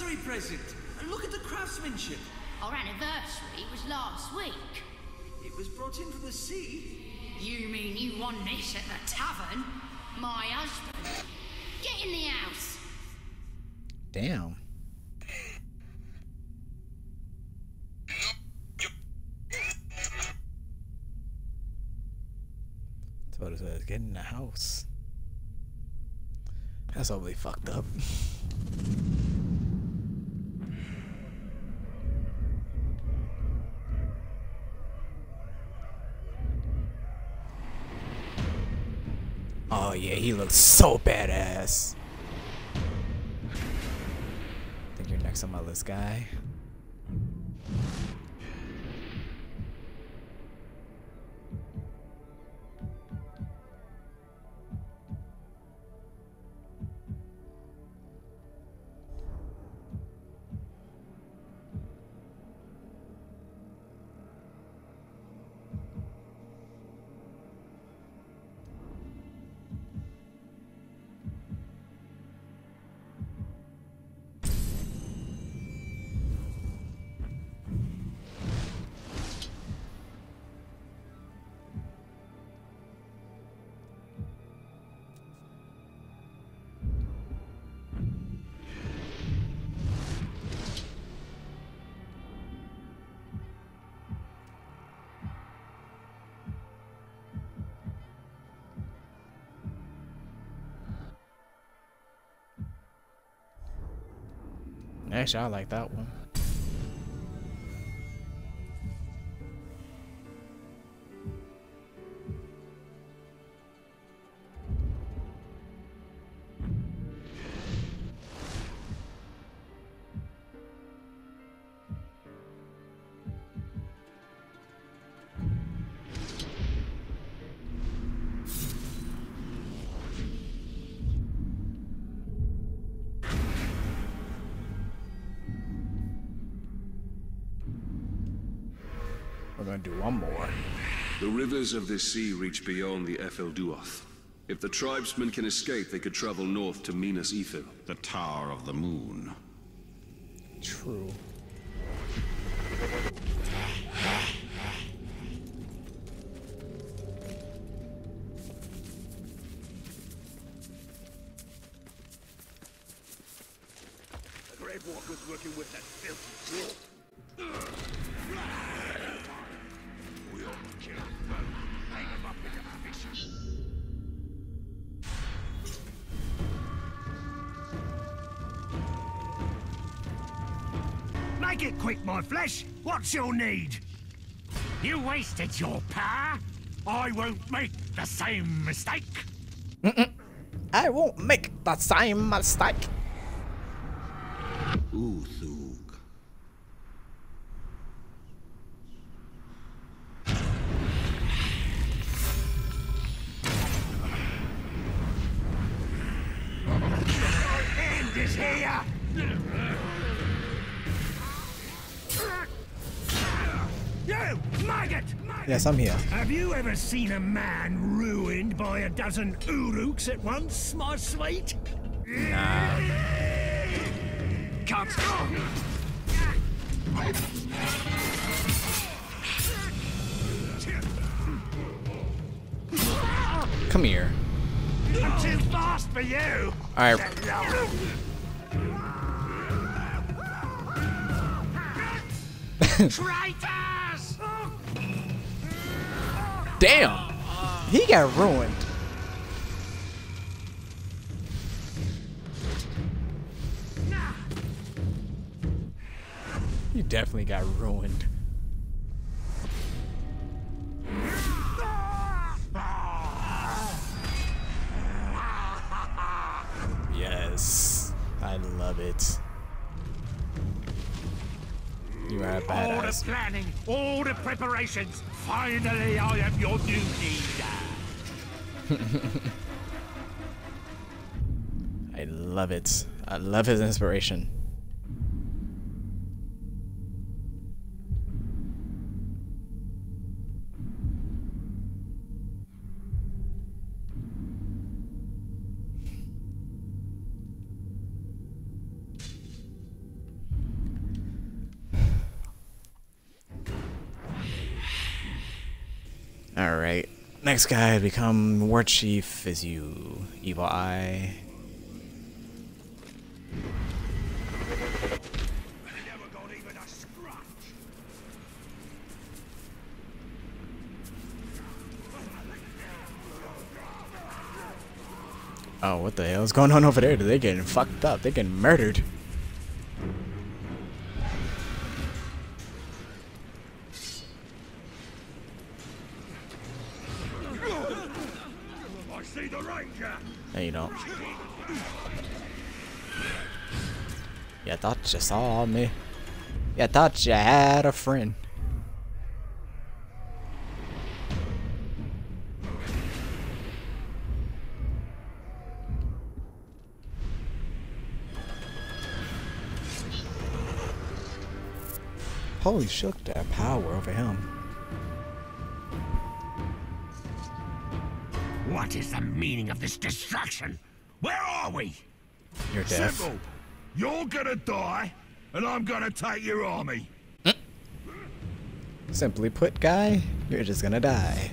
Anniversary present. And look at the craftsmanship. Our anniversary was last week. It was brought in from the sea. You mean you won this at the tavern? My husband. Get in the house. Damn. (laughs) Told us to get in the house. That's overly fucked up. (laughs) Oh yeah, he looks so badass. I think you're next on my list, guy. Actually, I like that one. Gonna do one more. The rivers of this sea reach beyond the Ephel Dúath. If the tribesmen can escape, they could travel north to Minas Ithil. The Tower of the Moon. True. What's your need? You wasted your power. I won't make the same mistake. I won't make the same mistake. Yes, I'm here. Have you ever seen a man ruined by a dozen Uruks at once, my sweet? Nah. Can't. Come here. I'm too fast for you. All (laughs) right. Traitors! Damn. He got ruined. You definitely got ruined. Yes. I love it. You are a All the planning, all the preparations. Finally, I am your new leader. (laughs) I love it. I love his inspiration. Next guy, become War Chief is you. Evil Eye. Oh, what the hell is going on over there? Do They're getting fucked up. They're getting murdered. Thought you saw me. You thought you had a friend. Holy shook that power over him. What is the meaning of this destruction? Where are we? You're deaf. Simple. You're gonna die, and I'm gonna take your army. Simply put, guy, you're just gonna die.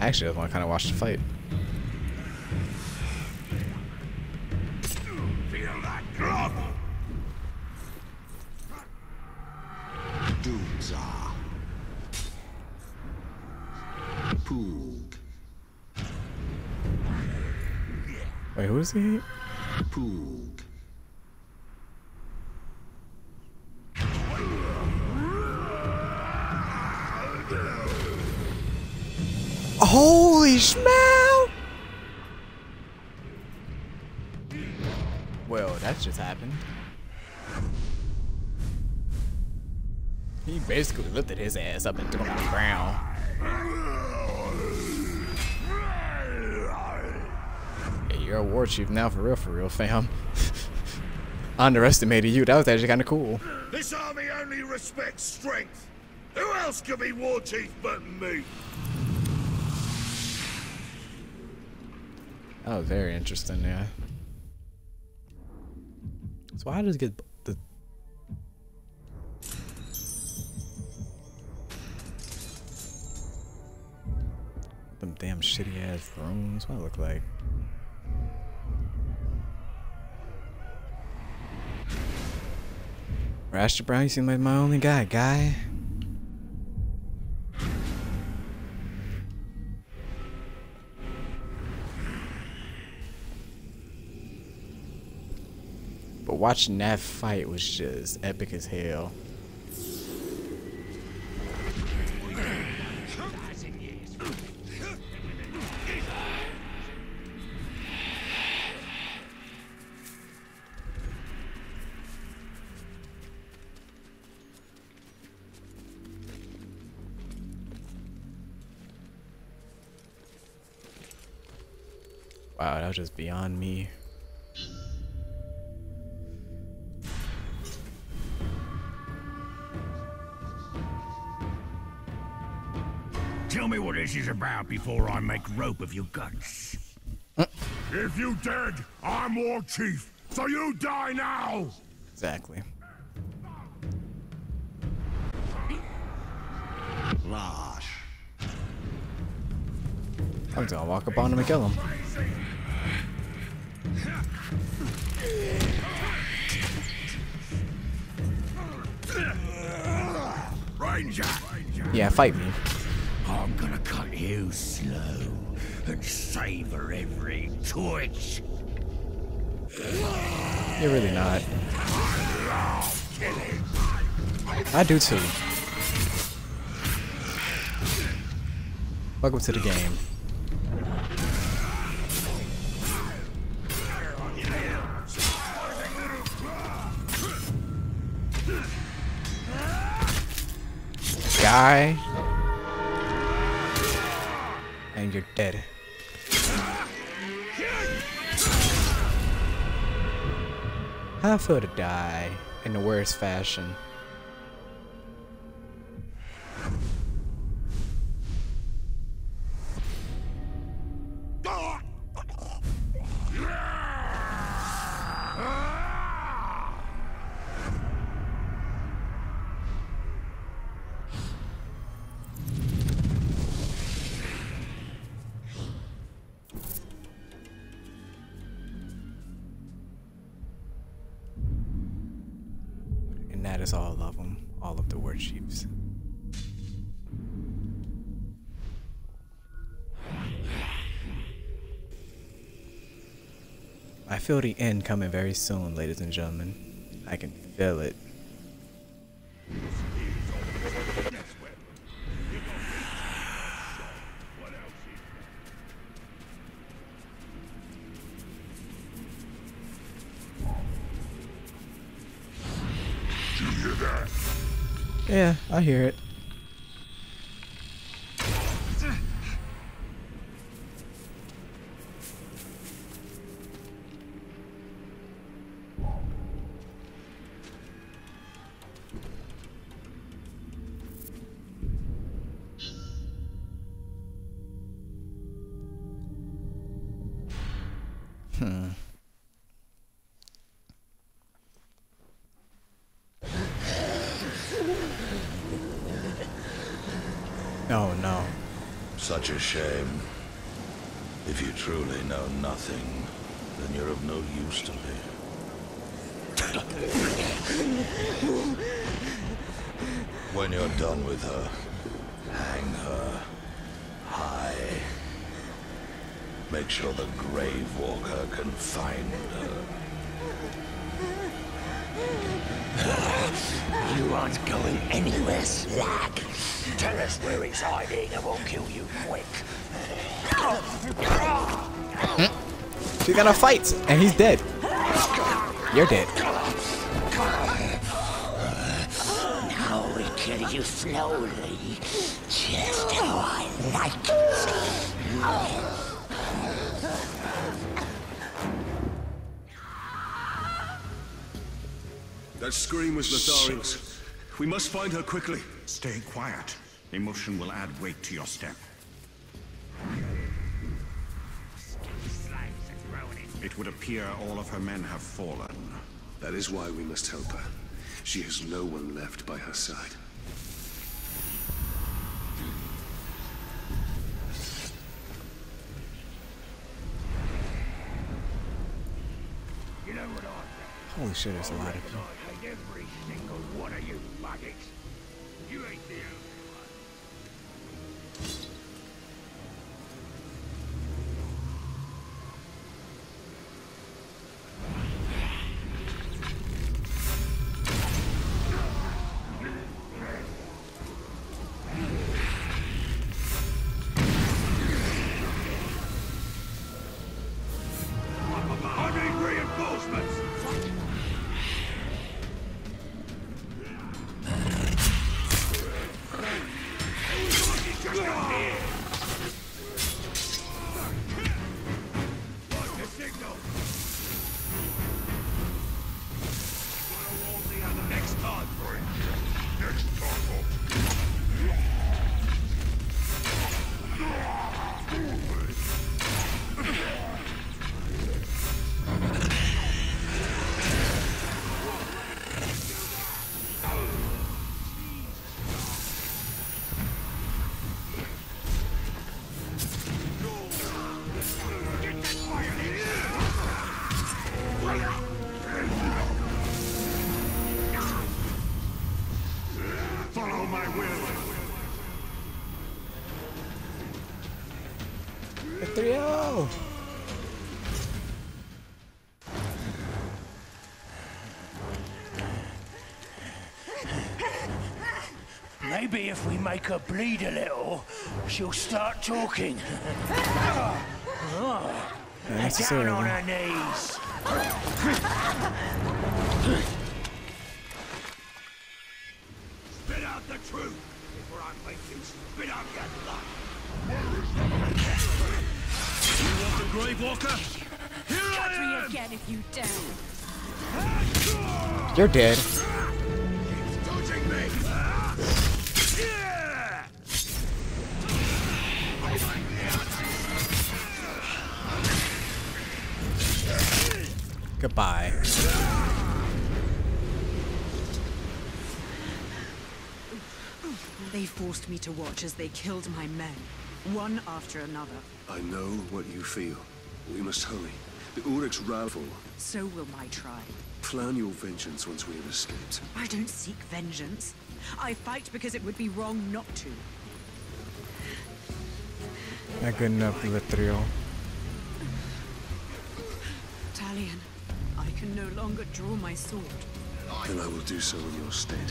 Actually, I want to kind of watch the fight. Feel that drop? Doomza. Poog. Wait, who is he? Poog. Holy smell! Well, that just happened. He basically lifted his ass up and threw him on the ground. You're a war chief now for real, for real, fam. (laughs) Underestimated you. That was actually kind of cool. This army only respects strength. Who else could be war chief but me? Was very interesting, yeah. So how does it get the them damn shitty ass thrones? What it look like? Raster Brown, you seem like my only guy, guy. But watching that fight was just epic as hell. Wow, that was just beyond me. Tell me what this is about before I make rope of your guts. If you dead, I'm war chief. So you die now. Exactly. Lash. I'm gonna walk up on him and kill him. Yeah, fight me. I'm gonna cut you slow and savor every twitch. You're really not. I do too. Welcome to the game. Guy. And you're dead. I feel to die in the worst fashion. feel the end coming very soon, ladies and gentlemen. I can feel it. Yeah, I hear it. Make sure the Grave Walker can find her. (laughs) You aren't going anywhere, Slack. Tell us where he's hiding and we'll kill you quick. She got a fight, and he's dead. You're dead. That scream was Lithariel's. We must find her quickly. Stay quiet. Emotion will add weight to your step. It would appear all of her men have fallen. That is why we must help her. She has no one left by her side. You know what I Holy shit, there's a lot of people. You ain't the only make her bleed a little, she'll start talking. Oh, (laughs) Not down necessarily. Uh, on her knees. Spit out the truth before I make you spit out your blood. You want the Grave Walker? Here Catch I me am! again if you dare. You're dead. They forced me to watch as they killed my men, one after another. I know what you feel. We must hurry. The Uruk's rival. So will my tribe. Plan your vengeance once we have escaped. I don't seek vengeance. I fight because it would be wrong not to. Not good enough for the trio. Talion, I can no longer draw my sword. Then I will do so in your stead.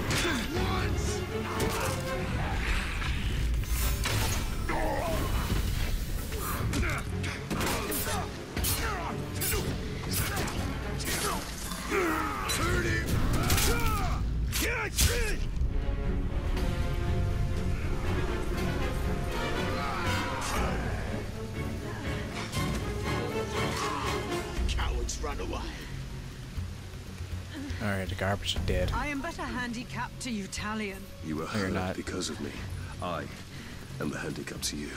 garbage is dead. I am but a handicap to you, Talion. You were you're hurt not. because of me. I am the handicap to you.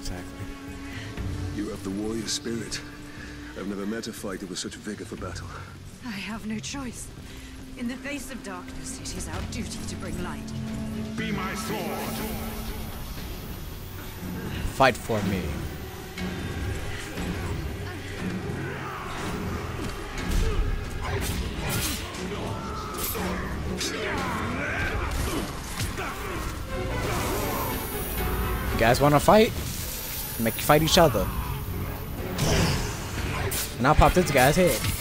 Exactly. You have the warrior spirit. I've never met a fighter with such vigor for battle. I have no choice. In the face of darkness, it is our duty to bring light. Be my sword. Fight for me. You guys want to fight? Make you fight each other. And I'll pop this guy's head.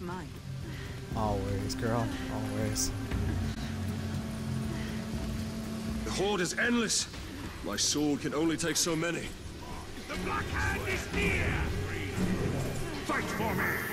You now prove mine. Always, girl. Always. The horde is endless. My sword can only take so many. The Black Hand is near! Fight for me!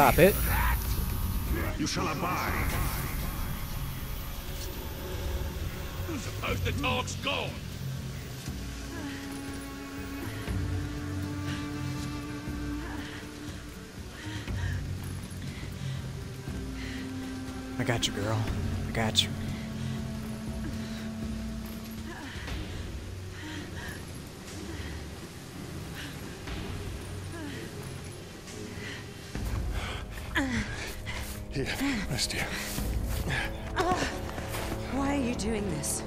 Stop it. You shall abide. Suppose the dog's gone. I got you, girl. I got you. Here, rest here. Why are you doing this?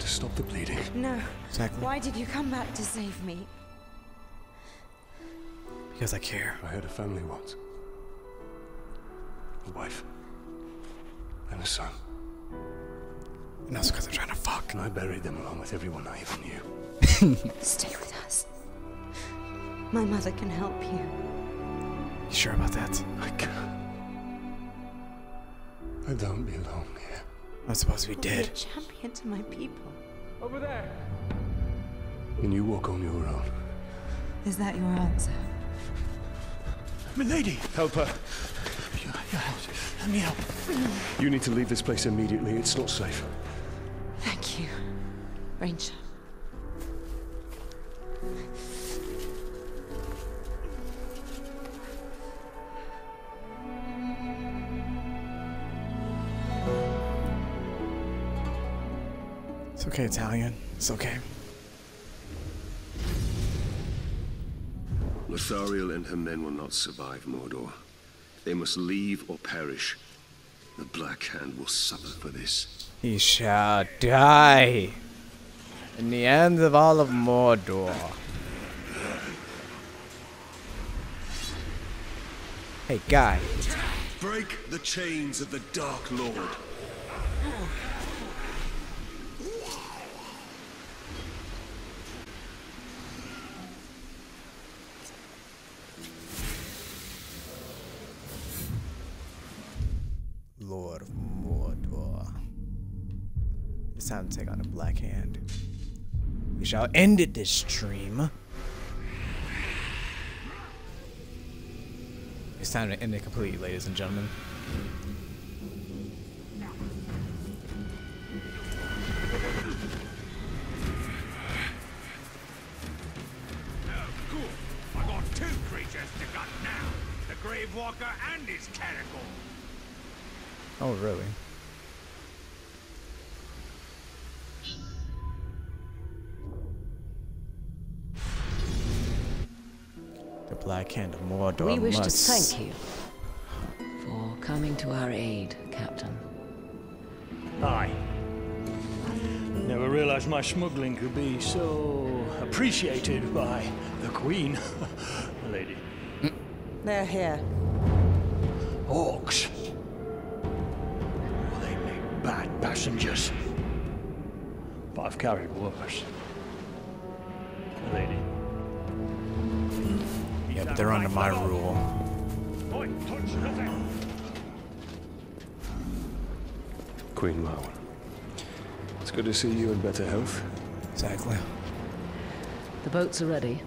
To stop the bleeding. No. Exactly. Why did you come back to save me? Because I care. I had a family once. A wife. And a son. And that's because I'm trying to fuck. And I buried them along with everyone I even knew. (laughs) Stay with us. My mother can help you. You sure about that? I can't. I don't belong here. I'm supposed to be Be a dead. champion to my people. Over there. And you walk on your own. Is that your answer? Milady! Help her. Let me help. You need to leave this place immediately. It's not safe. Thank you, Ranger. It's okay, Talion. It's okay. Lithariel and her men will not survive Mordor. They must leave or perish. The Black Hand will suffer for this. He shall die. In the end of all of Mordor. Hey, guy. Break the chains of the Dark Lord. Lord Black Hand. We shall end it this stream. It's time to end it completely, ladies and gentlemen. Wish to thank you for coming to our aid, Captain. Aye. Never realized my smuggling could be so appreciated by the Queen. (laughs) Lady. They're here. Orcs. Oh, they make bad passengers. But I've carried worse. Lady. Yeah, but they're under my rule. Queen Marwen. It's good to see you in better health. Exactly. The boats are ready.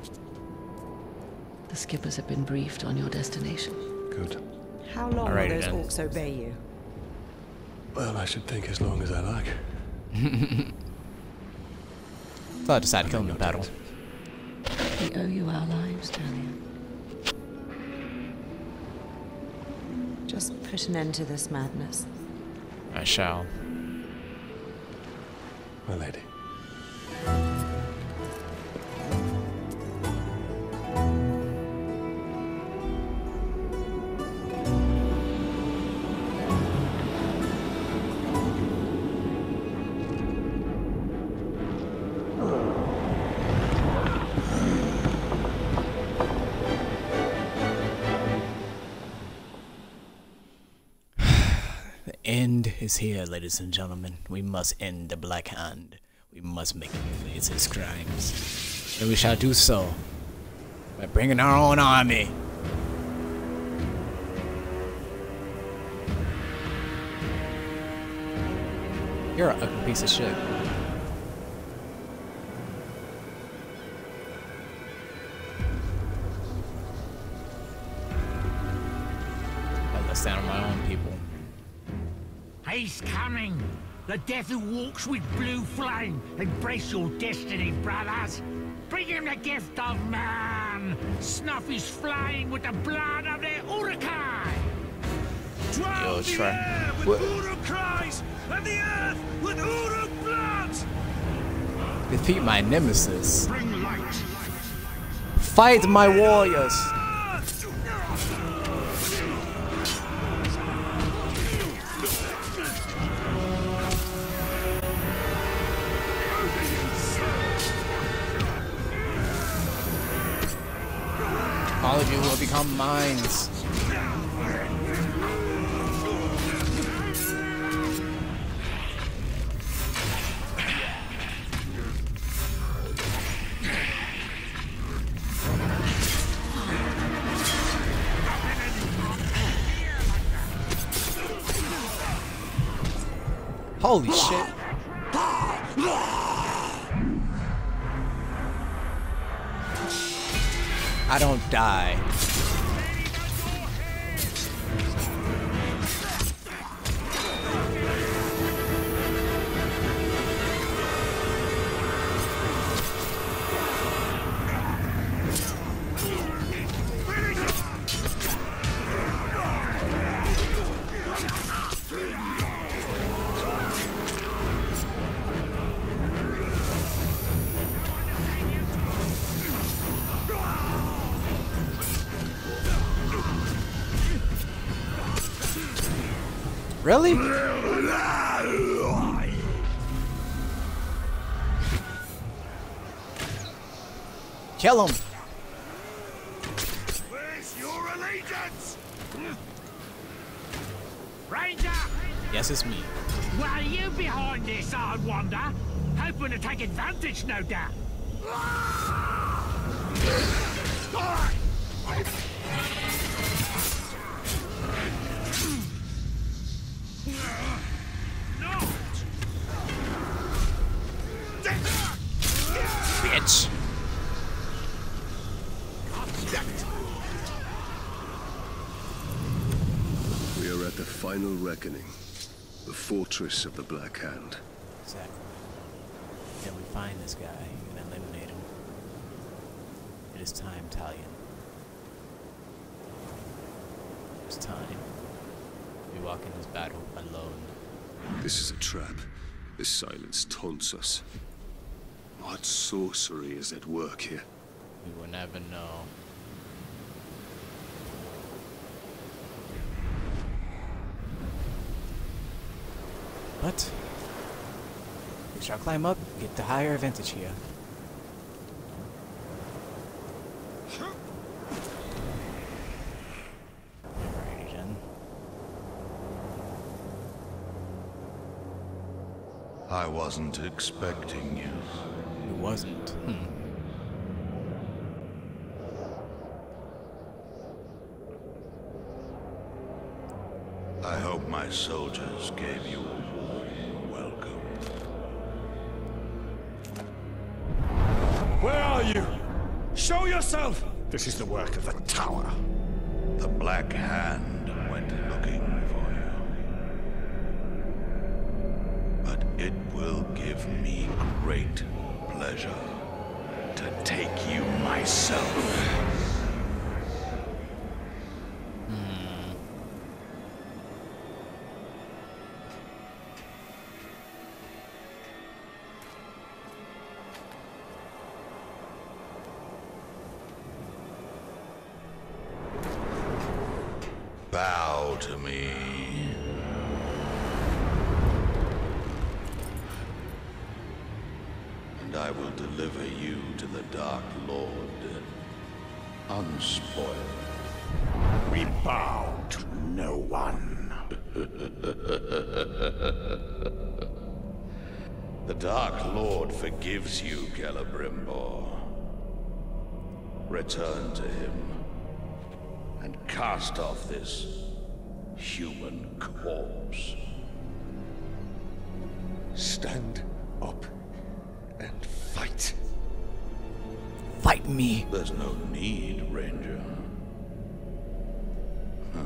The skippers have been briefed on your destination. Good. How long Alrighty will those then. orcs obey you? Well, I should think as long as I like. (laughs) Thought I decided to kill him in battle. We owe you our lives, Talion. Just put an end to this madness. I shall. My lady. Here, ladies and gentlemen. We must end the Black Hand. We must make him face his crimes. And we shall do so by bringing our own army. You're a piece of shit. Death who walks with blue flame! Embrace your destiny, brothers! Bring him the gift of man! Snuff his flame with the blood of their Uruk-hai! Yo, the try. air with What? Uruk cries, and the earth with Uruk blood! Defeat my nemesis. Bring light! Fight my warriors. Holy shit. I don't die. Kill him. guy and eliminate him. It is time, Talion. It is time. We walk in this battle alone. This is a trap. This silence taunts us. What sorcery is at work here? We will never know. But we shall climb up, get the higher advantage here. I wasn't expecting you. It wasn't. Hmm. I hope my soldiers gave you you? Show yourself! This is the work of the Tower. The Black Hand went looking for you. But it will give me great pleasure to take you myself. Return to him and cast off this human corpse. Stand up and fight. Fight me. There's no need, Ranger. Huh.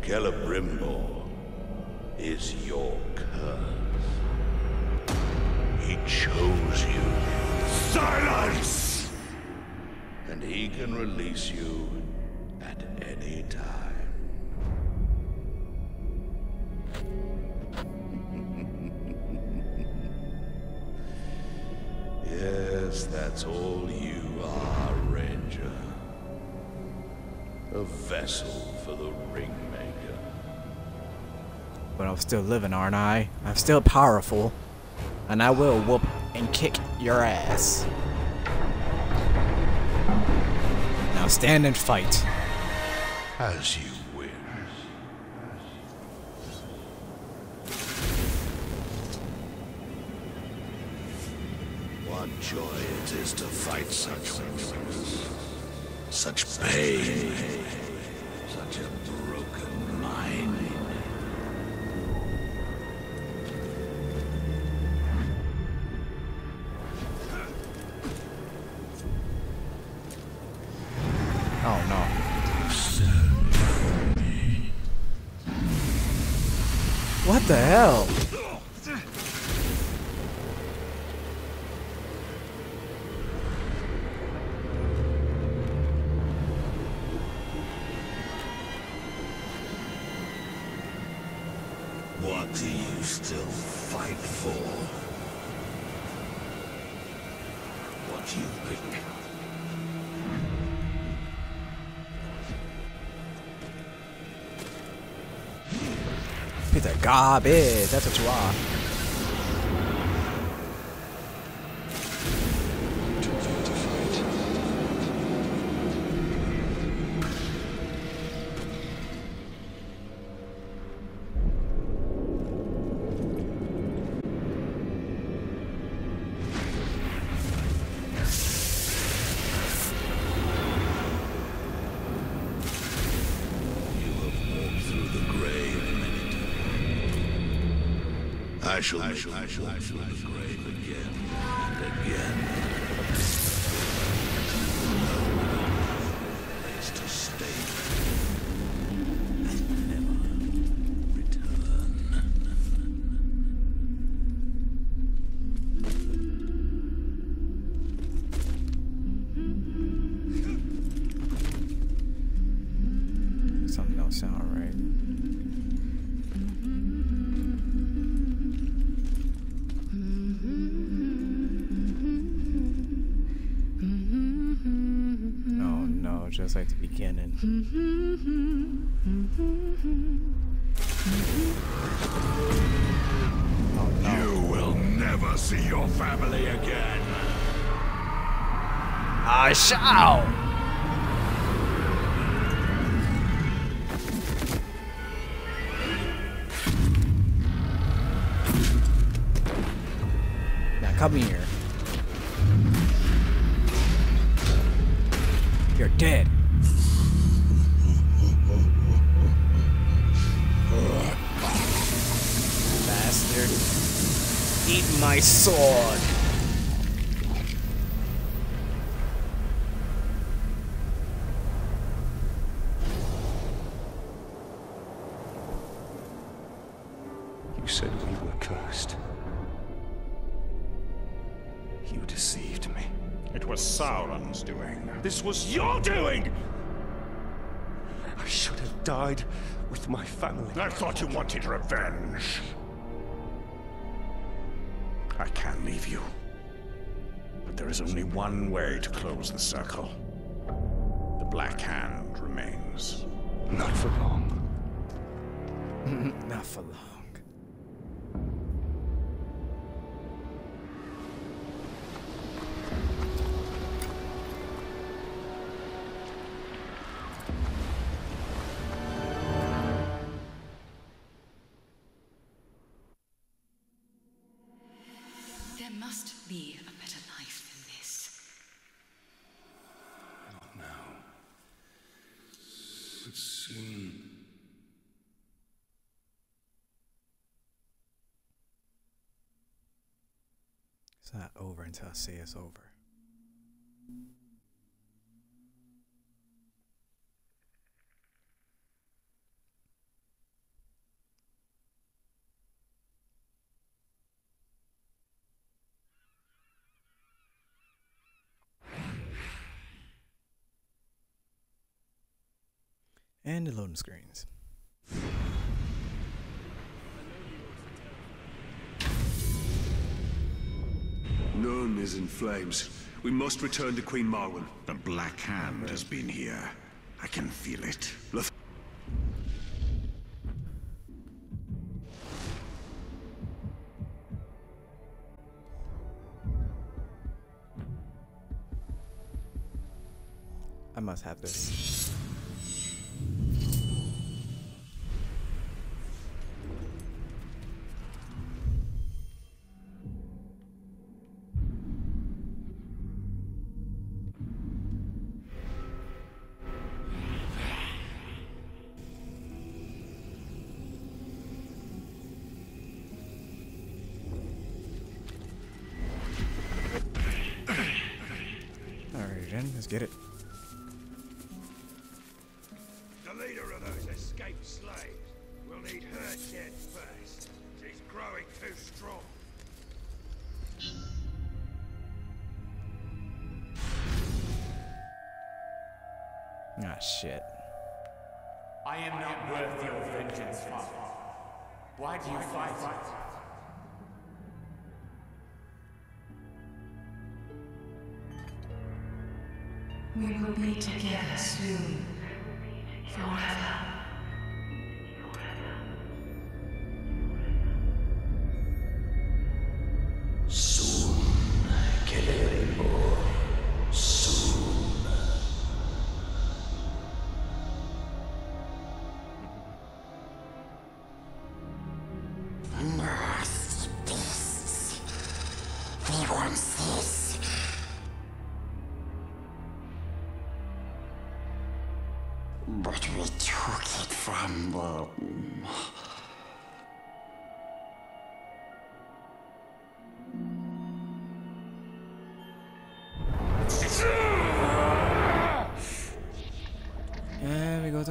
Celebrimbor is your curse. He chose you. Silence! And he can release you at any time. (laughs) yes, that's all you are, Ranger. A vessel for the Ringmaker. But I'm still living, aren't I? I'm still powerful. And I will whoop and kick your ass. Stand and fight. As you wish. What joy it is to fight such weakness. Such pain. Piece of garbage. That's what you are. Now come here. I should have died with my family. I thought you wanted revenge. I can leave you. But there is only one way to close the circle. The Black Hand remains. Not for long. (laughs) Not for long. It's not over until I say it's over. And the loading screens. None is in flames. We must return to Queen Marwen. The Black Hand has been here. I can feel it. Lef- I must have this.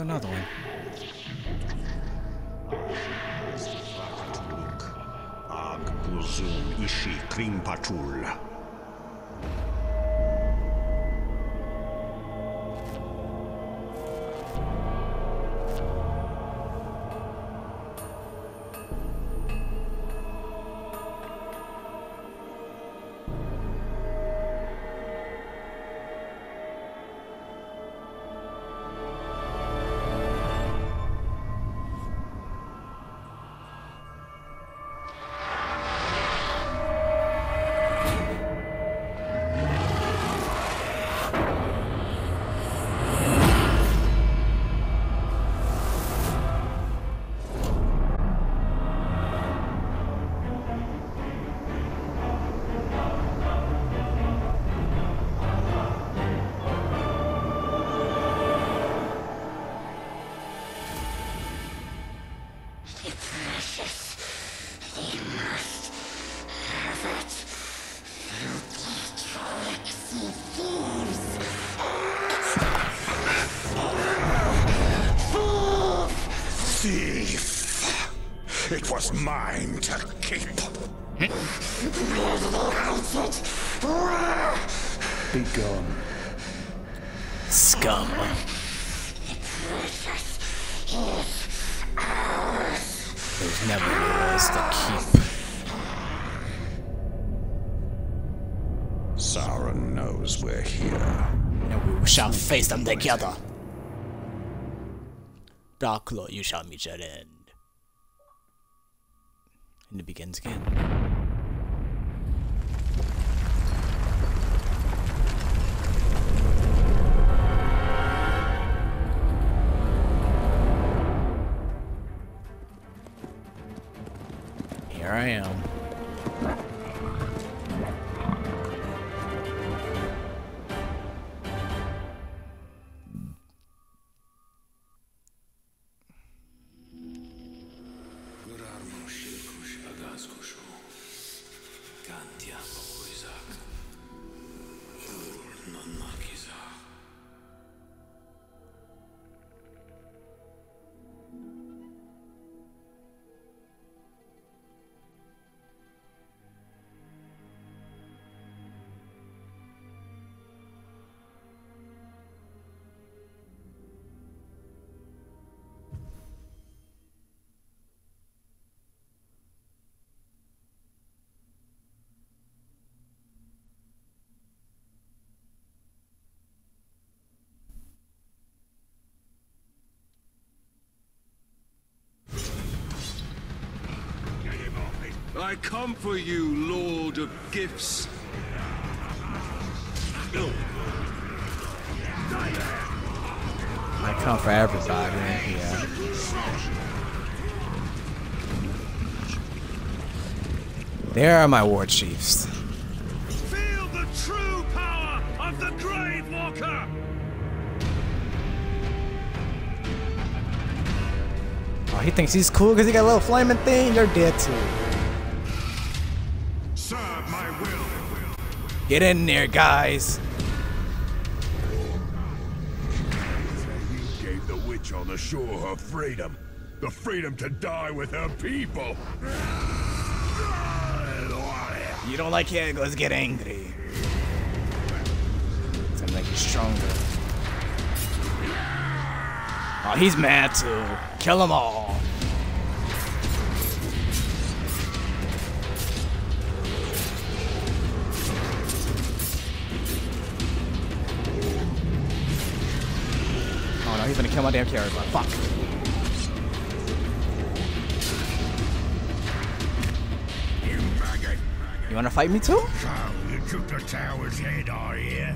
Another one. Ag Buzum Ishi Krimpatul. Was mine to keep. Be gone. Scum. There's never yours to keep. Sauron knows we're here. And we shall face them together. Dark Lord, you shall meet your end. And it begins again. Here I am. Come for you, Lord of Gifts. I come for everybody. Yeah. There are my war chiefs. Feel the true power of the Grave Walker! Oh, he thinks he's cool because he got a little flaming thing. You're dead too. Get in there, guys. You gave the witch on the shore her freedom. The freedom to die with her people. You don't like it? Let's get angry. To make you stronger. Oh, he's mad too. Kill them all. Gonna kill my damn character. Fuck. You wanna fight me too? So, you took the tower's head, are you?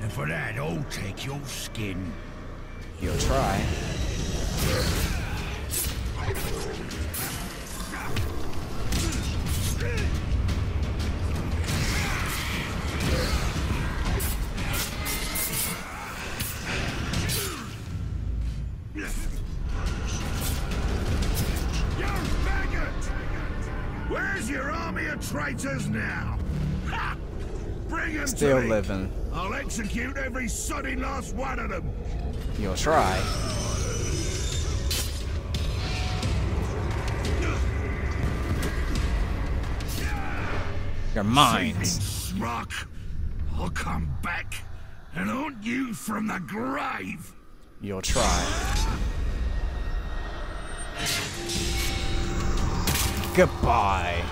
And for that, I'll take your skin. You'll try. Of now? Ha! Bring them Still to me. living. I'll execute every sodding last one of them. You'll try. You're mine. Smock, I'll come back and haunt you from the grave. You'll try. Goodbye.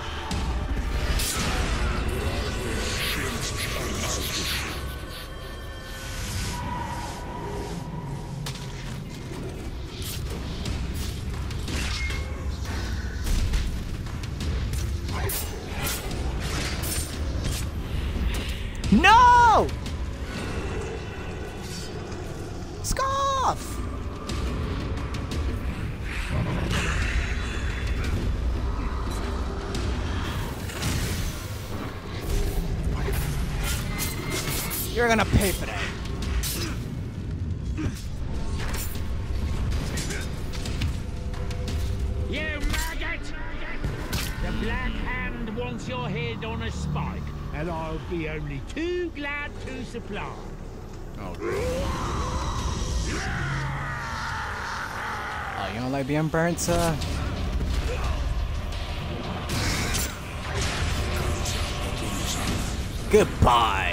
burnt, uh Goodbye.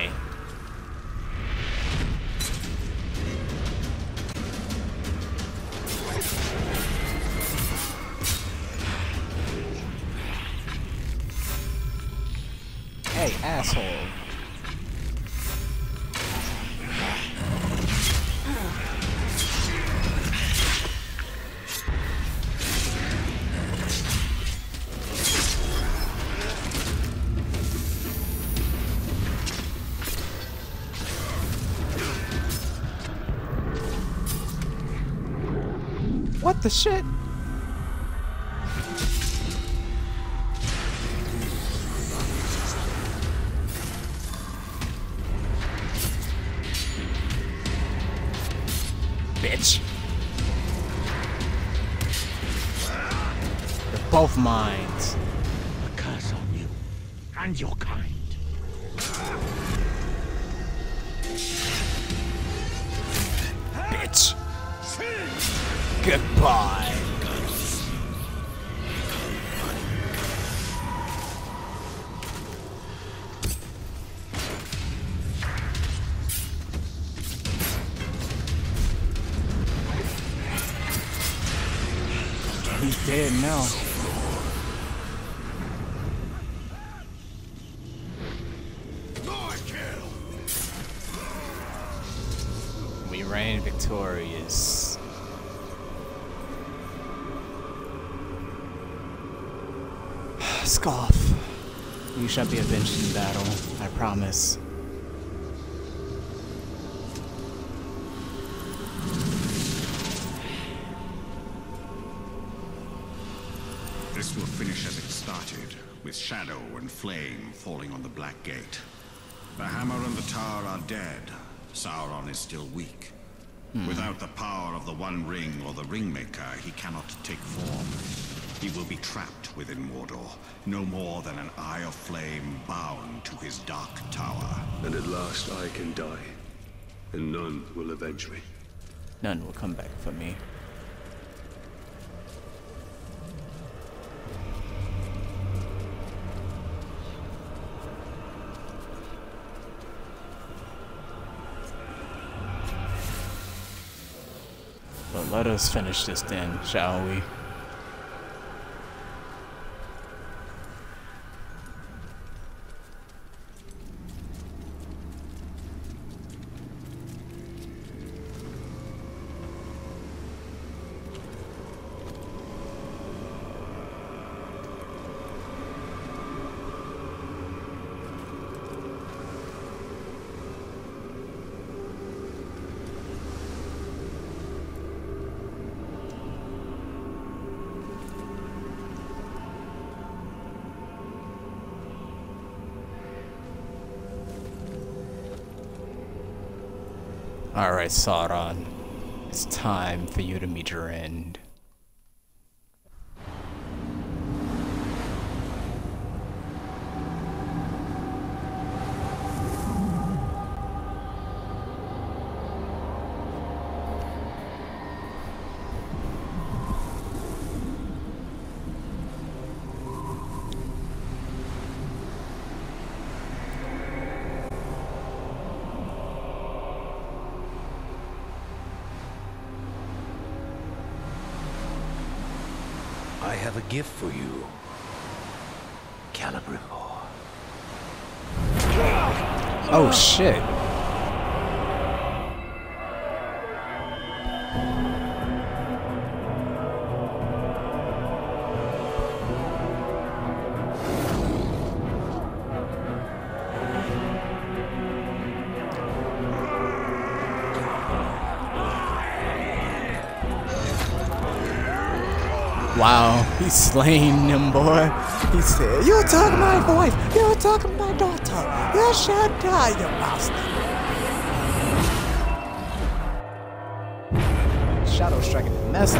The shit? Shadow and flame falling on the Black Gate. The hammer and the tower are dead. Sauron is still weak. Hmm. Without the power of the One Ring or the Ringmaker, he cannot take form. He will be trapped within Mordor, no more than an Eye of Flame bound to his dark tower. And at last I can die, and none will avenge me. None will come back for me. But let us finish this then, shall we? Sauron. It's time for you to meet your end. I have a gift for you, Celebrimbor. Oh shit. Wow, (laughs) he's slaying them, boy. He said, You took my wife, you took my daughter, you shall die, you bastard. Shadow striking the mess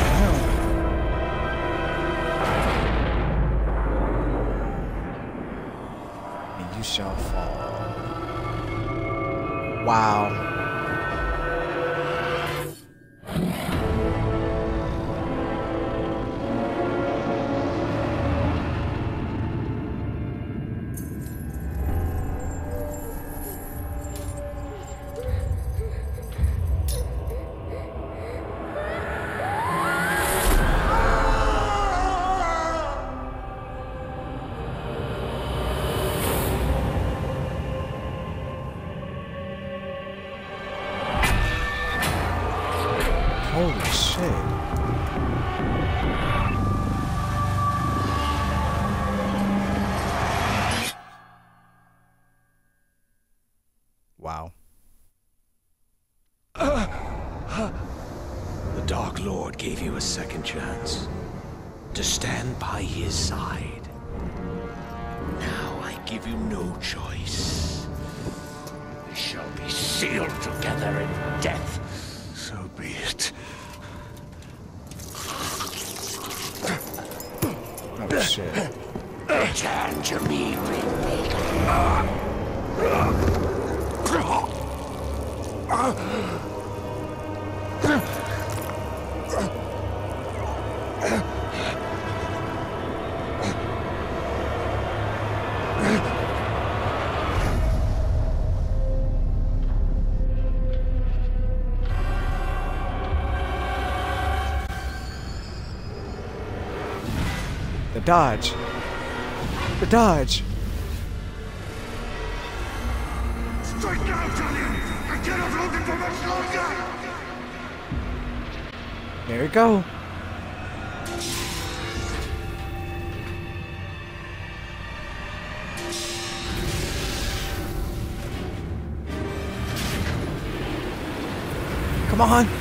The dodge. The dodge. Strike now! I cannot hold it for much longer! There we go. Come on.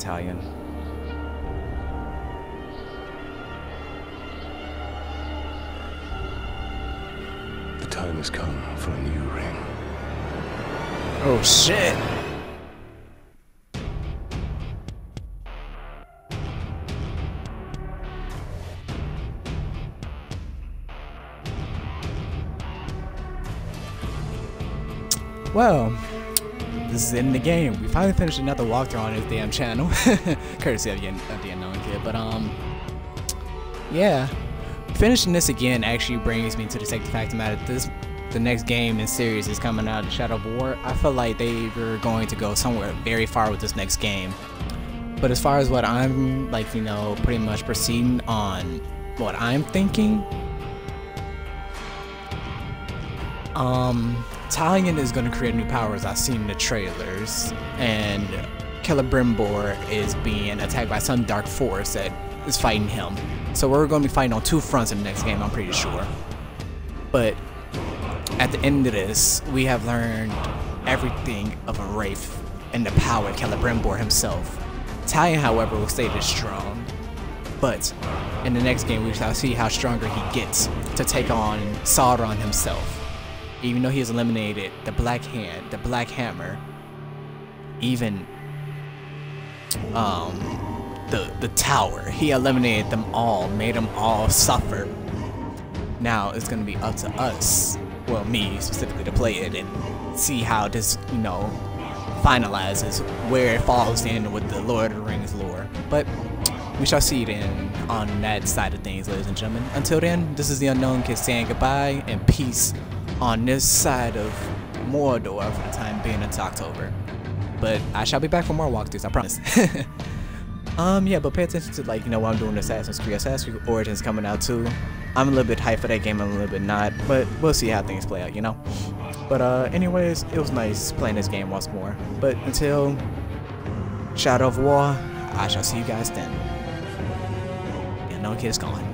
Shall we do then, Talion? The time has come for a new ring. Oh shit! Well, this is in the game. We finally finished another walkthrough on his damn channel, (laughs) courtesy of the, of the unknown kid. But um, yeah, finishing this again actually brings me to the the fact matter. This the next game in series is coming out, of Shadow of War. I feel like they were going to go somewhere very far with this next game. But as far as what I'm like, you know, pretty much proceeding on what I'm thinking, um, Talion is going to create new powers I've seen the trailers, and Celebrimbor is being attacked by some dark force that is fighting him. So we're going to be fighting on two fronts in the next game, I'm pretty sure. But at the end of this, we have learned everything of a Wraith and the power of Celebrimbor himself. Talion, however, will stay this strong. But in the next game, we shall see how stronger he gets to take on Sauron himself. Even though he has eliminated the Black Hand, the Black Hammer, even um, the the Tower, he eliminated them all, made them all suffer. Now it's gonna be up to us, well, me specifically, to play it and see how this, you know, finalizes where it falls in with the Lord of the Rings lore. But we shall see then on that side of things, ladies and gentlemen. Until then, this is the Unknown Kid saying goodbye and peace on this side of Mordor for the time being until October. But I shall be back for more walkthroughs, I promise. (laughs) um, yeah, but pay attention to like, you know, what I'm doing Assassin's Creed. Assassin's Creed Origins coming out too. I'm a little bit hyped for that game, I'm a little bit not, but we'll see how things play out, you know? But uh, anyways, it was nice playing this game once more. But until Shadow of War, I shall see you guys then. unknown kid is gone.